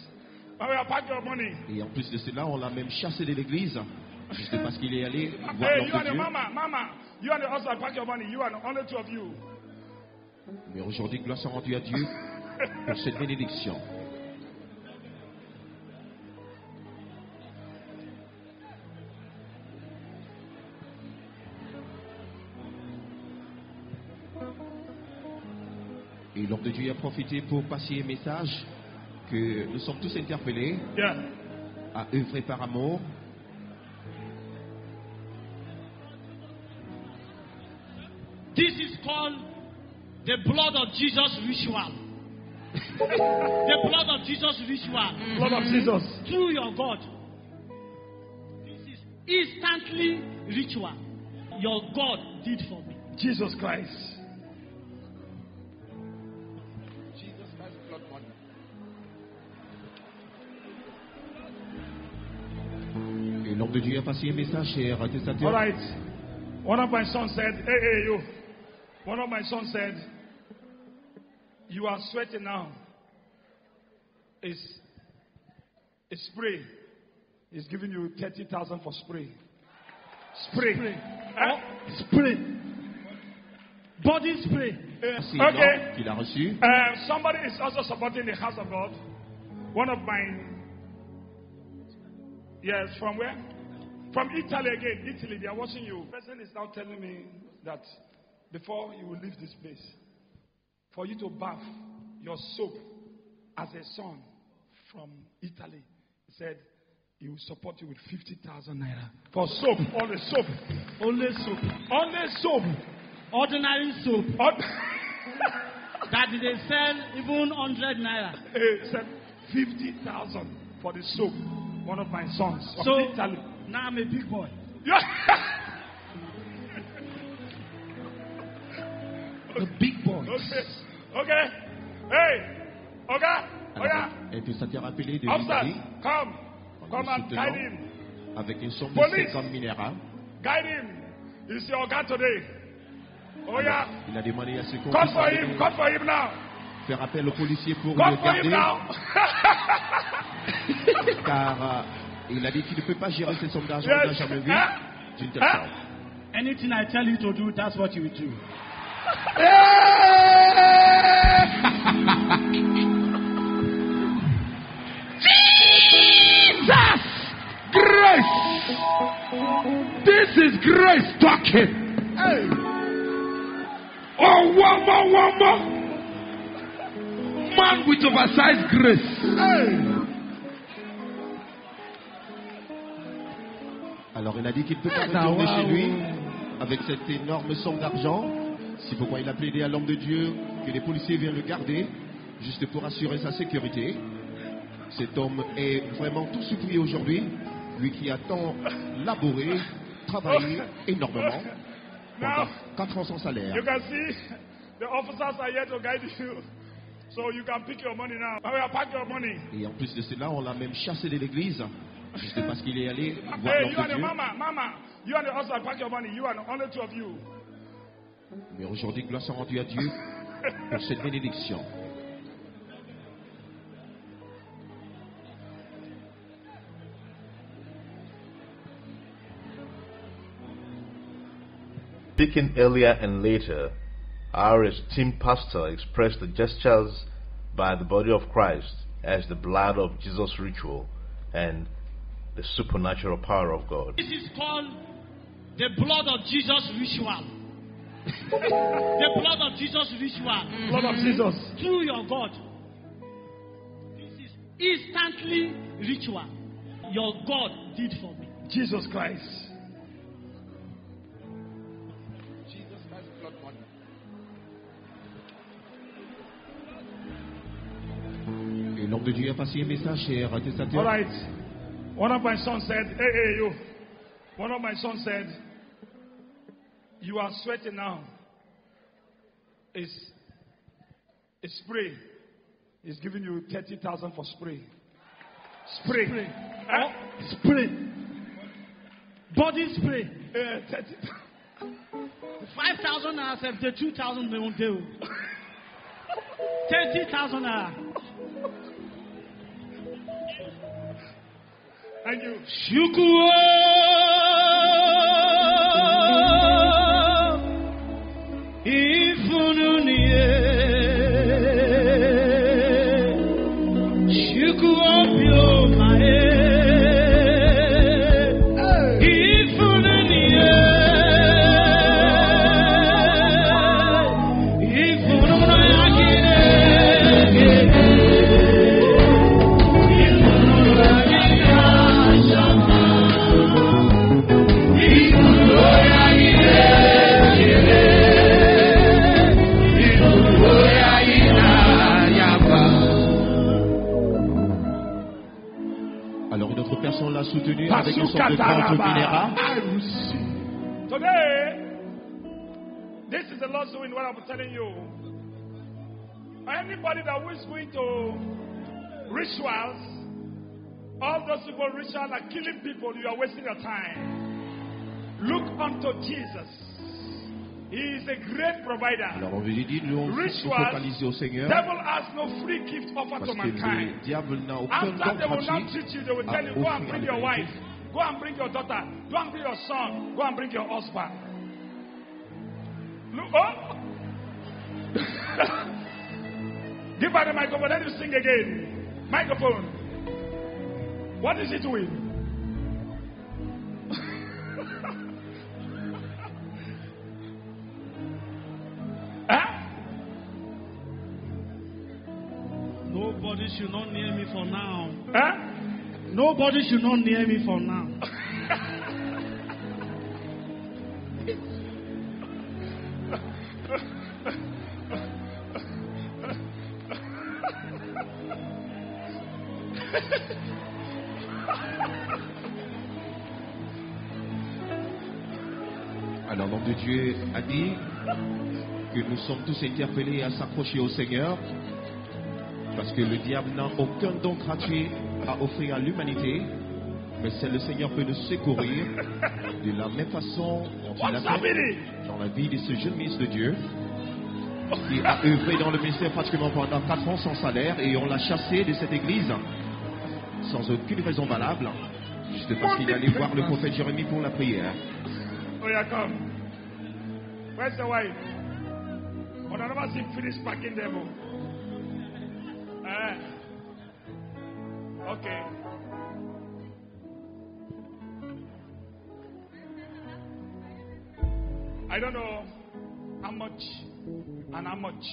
But we have packed your money. Et en plus de cela, on l'a même chassé de l'église, juste parce qu'il est allé voir Hey, you and de the Dieu. mama, mama, you and the husband pack your money. You and only two of you. Mais aujourd'hui, gloire soit rendue à Dieu pour cette bénédiction. Et l'homme de Dieu a profité pour passer un message que nous sommes tous interpellés Yeah. à œuvrer par amour. This is called the blood of Jesus ritual. the blood of Jesus ritual. Blood of Jesus. Through your God. This is instantly ritual. Your God did for me. Jesus Christ. Dieu a passé un message, cher All attestateur. right. One of my sons said, Hey, hey, you. One of my sons said, You are sweating now. It's, it's spray. He's giving you 30,000 for spray. Spray. Spray. Eh? Spray. Body spray. C'est okay. l'homme qu'il a reçu. Uh, somebody is also supporting the house of God. One of my. Yes, from where? From Italy again. Italy, they are watching you. The person is now telling me that before you will leave this place, for you to bath your soap as a son from Italy, he said he will support you with 50,000 naira. For soap, only soap. Only soap. Only soap. Ordinary soap. On- That they sell even 100 naira. He said 50,000 for the soap. One of my sons from So Italy. Now I'm a big boy. A big boy. okay. Okay. Hey. Okay. Oh Alors, yeah. un testateur appelé de l'Italie, come. Come and guide him. avec une somme de Police. 50 minéraux. Guide him. He's your God today. Oh yeah. Il a demandé à ce qu'on Call for him. Call for him now. faire appel aux policiers pour le for him garder, now. car euh, il a dit qu'il ne peut pas gérer cette somme d'argent, yes. jamais vu Hein? d'une telle Hein? Anything I tell you to do, that's what you will do. Jesus! Grace! This is grace talking. Hey. Oh, one more, one more. Man with oversized grace. Hey. Alors il a dit qu'il ne peut pas Ah, retourner chez lui avec cette énorme somme d'argent. C'est pourquoi il a plaidé à l'homme de Dieu que les policiers viennent le garder, juste pour assurer sa sécurité. Cet homme est vraiment tout souffri aujourd'hui, lui qui a tant laboré, travaillé énormément, pendant Now, 4 ans sans salaire. you can see the officers are here to guide you. So you can pick your money now. Pack your money. Et en plus de cela, on l'a même chassé de l'église, juste parce qu'il est allé voir Hey, l'homme you de the Dieu. mama, mama, you and the husband pack your money. You and only two of you. Mais aujourd'hui, gloire soit rendue à Dieu pour cette bénédiction. Speaking earlier and later, our esteemed pastor expressed the gestures by the body of Christ as the blood of Jesus ritual and the supernatural power of God. This is called the blood of Jesus ritual. the blood of Jesus ritual. Blood of Jesus. Through your God. This is instantly ritual. Your God did for me. Jesus Christ. Jesus Christ blood money. Et l'homme de Dieu a passé un message, cher All attestateur. right. One of my sons said, Hey, hey, you. One of my sons said, You are sweating now. It's, it's spray. He's giving you 30,000 for spray. Spray. Spray. Eh? Spray. Body spray. Eh, 30. 5,000 naira, 72,000 they won't do. 30,000 naira. Thank you. Shukuo. Rituals, All those people rituals are killing people. You are wasting your time. Look unto Jesus. He is a great provider. Alors on dit de nous Rituals, focaliser au Seigneur devil has no free gift offered parce to que le mankind. diable n'a aucun After don they will not gratuit treat you, they will à tell you, go and bring your wife, go and bring your daughter, go and bring your son, go and bring your husband. Look, oh! Give her the microphone, let you sing again. Microphone. What is it doing? huh? Nobody should not near me for now. Huh? Nobody should not near me for now. Alors l'homme de Dieu a dit que nous sommes tous interpellés à s'accrocher au Seigneur parce que le diable n'a aucun don gratuit à offrir à l'humanité, mais c'est le Seigneur peut nous secourir de la même façon dont il a What's fait happening? dans la vie de ce jeune ministre de Dieu qui a œuvré dans le ministère pratiquement pendant 4 ans sans salaire et on l'a chassé de cette église sans aucune raison valable, juste parce qu'il allait voir le prophète Jérémie pour la prière. Oh, yeah, come. Where's the wife? I never see finish packing them. Eh. Okay. I don't know how much and how much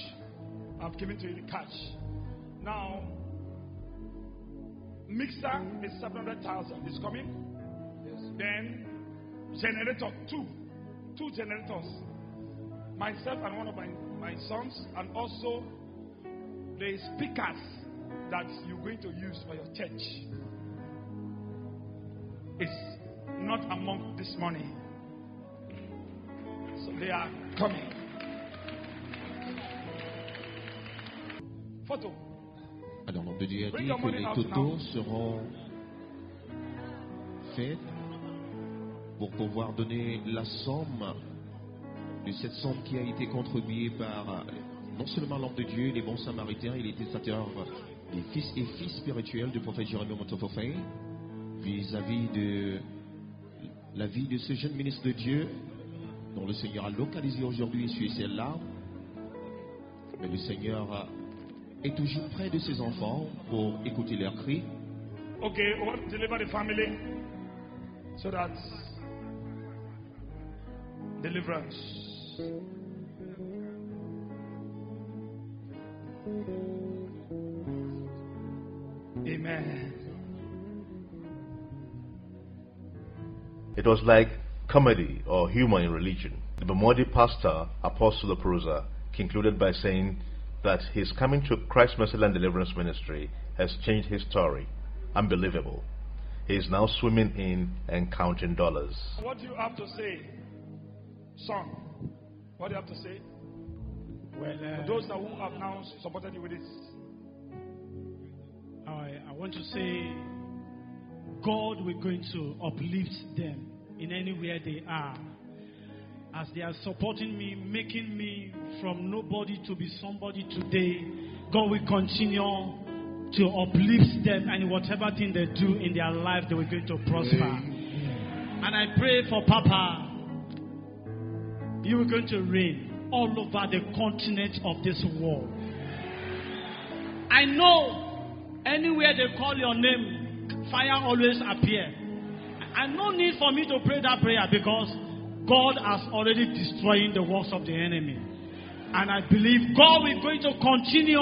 I've given to you in cash. Now, mixer is 700,000. It's coming. Then generator two. Two generators. Myself and one of my, my sons and also the speakers that you're going to use for your church. Is not among this money. So they are coming. Photo Alors l'homme de Dieu a your que les totaux seront faits pour pouvoir donner la somme de cette somme qui a été contribuée par euh, non seulement l'homme de Dieu, les bons samaritains et les testateurs des fils et filles spirituels du prophète Jérémie Montofofin vis-à-vis de la vie de ce jeune ministre de Dieu dont le Seigneur a localisé aujourd'hui sur celle-là. Mais le Seigneur est toujours près de ses enfants pour écouter leurs cris. okay what deliver the family so that deliverance amen It was like comedy or humor in religion. The Bomadi pastor, Apostle Prosa, concluded by saying that his coming to Christ Mercyland Deliverance Ministry has changed his story. Unbelievable. He is now swimming in and counting dollars. what do you have to say son what do you have to say Well, uh, for those that who have now supported you with this I, I want to say God will going to uplift them in anywhere they are. As they are supporting me, making me from nobody to be somebody today, God will continue to uplift them and whatever thing they do in their life, they will going to prosper. And I pray for Papa, you are going to reign all over the continent of this world. I know anywhere they call your name, fire always appear. And no need for me to pray that prayer because God has already destroyed the works of the enemy. And I believe God is going to continue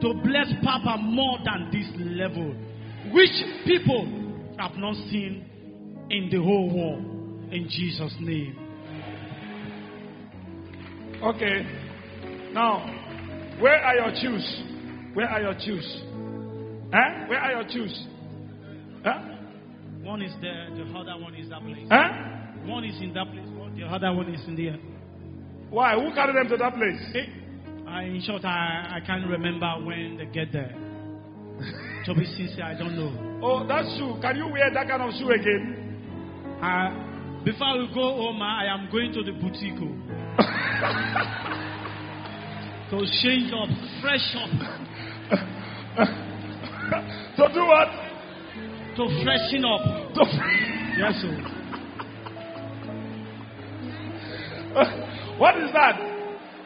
to bless Papa more than this level, which people have not seen in the whole world. In Jesus' name. Okay. Now, where are your shoes? Where are your shoes? Huh? Where are your shoes? Huh? One is there, the other one is that place. Huh? One is in that place, the other one is in there. Why? Who carried them to that place? I, in short, I, I can't remember when they get there. To be sincere, I don't know. Oh, that shoe. Can you wear that kind of shoe again? Uh, before we go home, I am going to the boutique oh. to change up, fresh up, to do what? to freshen up. To Yes, sir. what is that?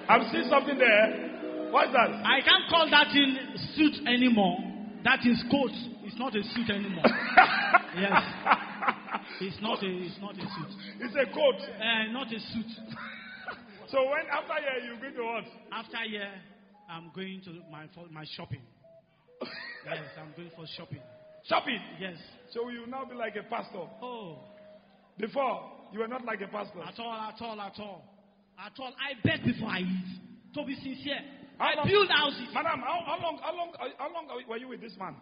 I'm seeing something there. What is that? I can't call that in suit anymore. That is coat. It's not a suit anymore. yes. It's not a. It's not a suit. It's a coat. Uh, not a suit. So when after here you going to what? After here, I'm going to my for my shopping. Yes, I'm going for shopping. Shopping. Yes. So you will now be like a pastor. Oh, Before you were not like a pastor. at all, at all, at all, at all. I beg before I eat. To be sincere, How I long- build houses. Madam, how, how long? How long? How long were you with this man?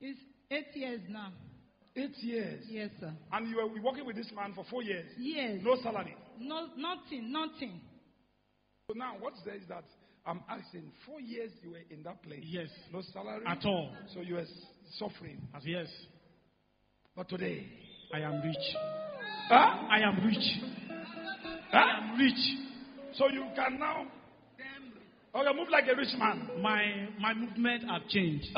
It's eight years now. Eight years. Yes, sir. And you were working with this man for four years. Yes. No salary. No, nothing, nothing. So now what's there is that I'm asking, four years you were in that place. Yes. No salary. At all. So you were suffering. As yes, But today. I am rich. Huh? I am rich. Huh? I am rich. So you can now. Okay, move like a rich man. My my movement have changed.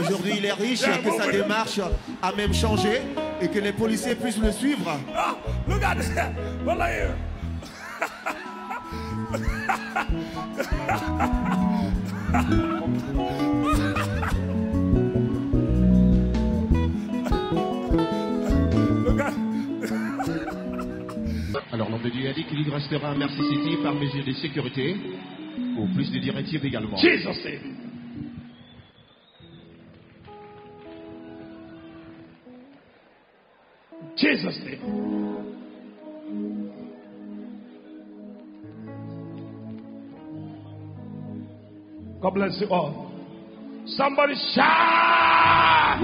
Aujourd'hui, il est riche, que sa démarche a même changé et que les policiers puissent le suivre. Ah, look at that. What are you? Alors l'homme de Dieu a dit qu'il restera à Mercy City par mesure de sécurité, ou plus de directives également. Jesus. Jesus name. God bless you all. Somebody shout.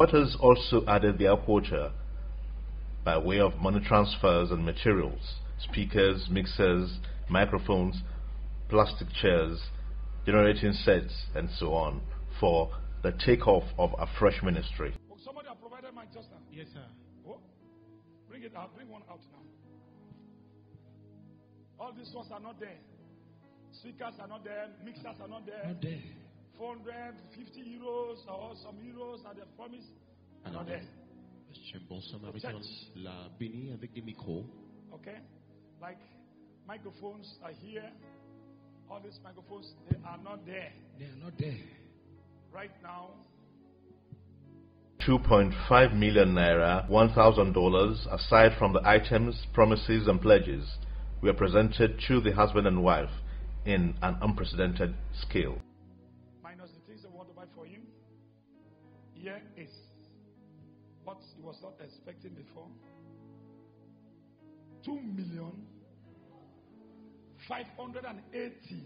Others also added their porter by way of money transfers and materials, speakers, mixers, microphones, plastic chairs, generating sets, and so on, for the takeoff of a fresh ministry. Oh, somebody have provided my just now. Yes, sir. Oh, bring it out. Bring one out now. All these ones are not there. Speakers are not there. Mixers are not there. Not there. 450 euros or some euros are they promised. Are not there. un bon samaritain l'a béni avec des micros. Okay? Like microphones are here. All these microphones, they are not there. They are not there. Right now, 2.5 million naira, $1,000, aside from the items, promises, and pledges, were presented to the husband and wife in an unprecedented scale. minus the things I want to buy for him. Here is what he was not expecting before. Two million five hundred and eighty.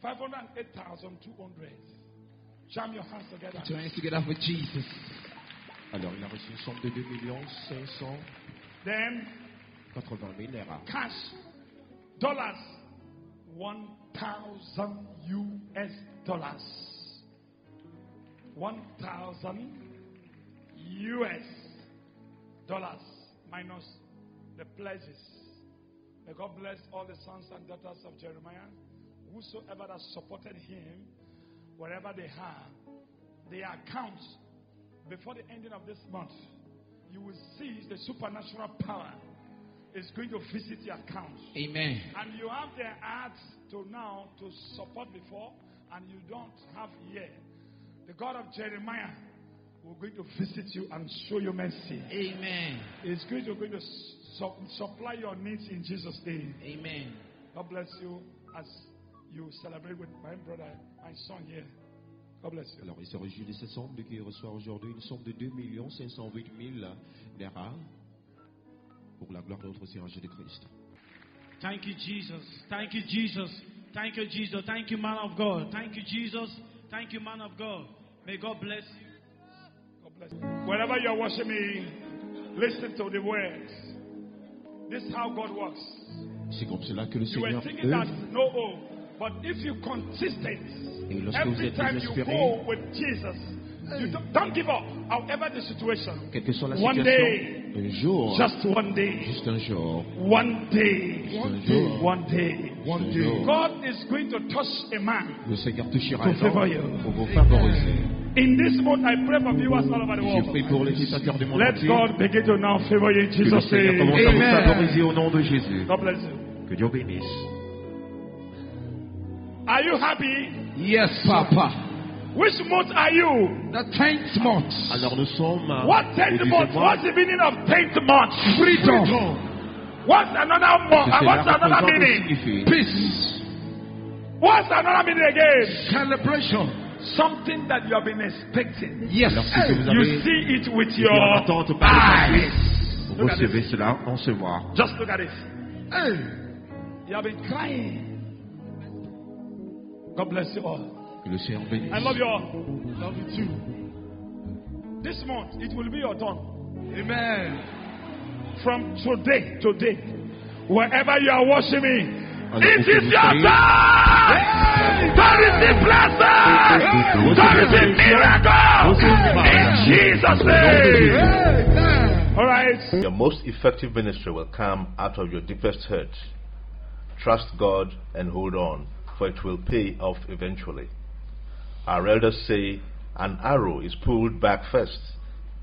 Five hundred and eight thousand two hundred. Jam your hands together. Put your hands together for Jesus. Alors il a reçu une somme de 2 580 Then 000 naira. cash dollars one thousand US dollars. One thousand US dollars minus the pledges. May God bless all the sons and daughters of Jeremiah. Whosoever that supported him, wherever they are, their accounts before the ending of this month, you will see the supernatural power is going to visit your account. Amen. And you have the ads to now to support before, and you don't have yet. The God of Jeremiah will going to visit you and show you mercy. Amen. He's going to, going to su- supply your needs in Jesus' name. Amen. God bless you as you celebrate with my brother, my son here. God bless you. Alors il se réjouit de cette somme qu'il reçoit aujourd'hui, une somme de 2 508 000 naira pour la gloire de notre Seigneur Jésus-Christ. Thank you, Jesus. Thank you, Jesus. Thank you, Jesus. Thank you, man of God. Thank you, Jesus. Thank you, man of God. May God bless you. God God bless you. Wherever you are watching me, listen to the words. This is how God works. C'est comme cela que le You were Seigneur thinking that œuvre. no hope, but if you consistent, Et lorsque vous every êtes time you go with Jesus, you don't, don't give up, however the situation. quelle que soit la One situation, day, un jour, just one day, juste un jour, one day, juste un jour, one day. One day. God is going to touch a man. le Seigneur touchera To un favor homme you. pour vous favoriser. In this month, I pray for viewers all over the Je prie pour les spectateurs du monde Let entier God begin to now favor you in que le Jesus' Seigneur name. commence à vous Amen. favoriser au nom de Jésus. God bless you. Que Dieu bénisse. Are you happy? Yes, Papa. Which month are you? The tenth month. Alors nous sommes What tenth dixième month? What's the meaning of tenth month? Freedom. What's another month? C'est What's another représente meaning? Peace. What's another meaning again? Celebration. Something that you have been expecting. Yes. Lorsque vous You see it with your attente par eyes. vous Look at recevez this. cela en ce mois. Just look at it. Hey, you have been crying. God bless you all. Que le Seigneur bénisse. I love you all. Love you too. This month it will be your turn. Amen. From today to date, wherever you are watching me, Alors, it où que is your soyez, time. God is the blessing. God is the miracle. In Jesus' name. All right. Your most effective ministry will come out of your deepest hurt. Trust God and hold on, for it will pay off eventually. Our elders say an arrow is pulled back first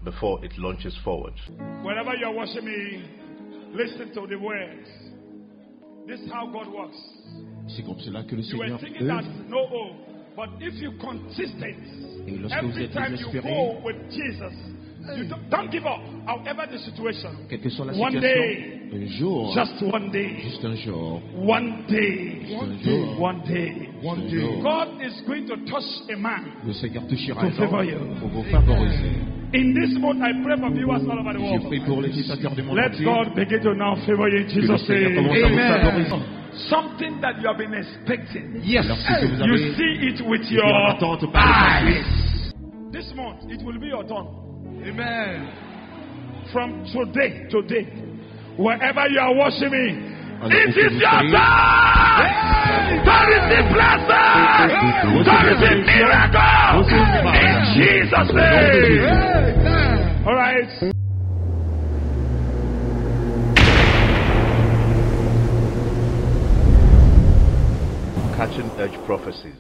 before it launches forward. Wherever you are watching me, listen to the words. This is how God works. C'est comme cela que le You were thinking that œuvre. no hope, but if you consistent, Et lorsque vous every êtes time you désespéré, go with Jesus, you don't, don't give up, however the situation. quelle que soit la One day, un jour, just one day, juste un jour, one day, juste un jour, one day. One day. God is going to touch a man. le Seigneur touchera To un favor homme you. pour vous favoriser. In this month, I pray for viewers all over the Je prie world. pour les spectateurs du monde Let entier God begin to now favor you in que le Jesus' Seigneur name. commence à vous Amen. Something that you have been expecting. Yes. Vous You see it with your en attente par le eyes. This month, it will be your turn. Amen. From today to date, wherever you are watching me, Alors, it où que is your time. God is the blessing. God is the miracle. In Jesus' name. All right. Catching Edge Prophecies.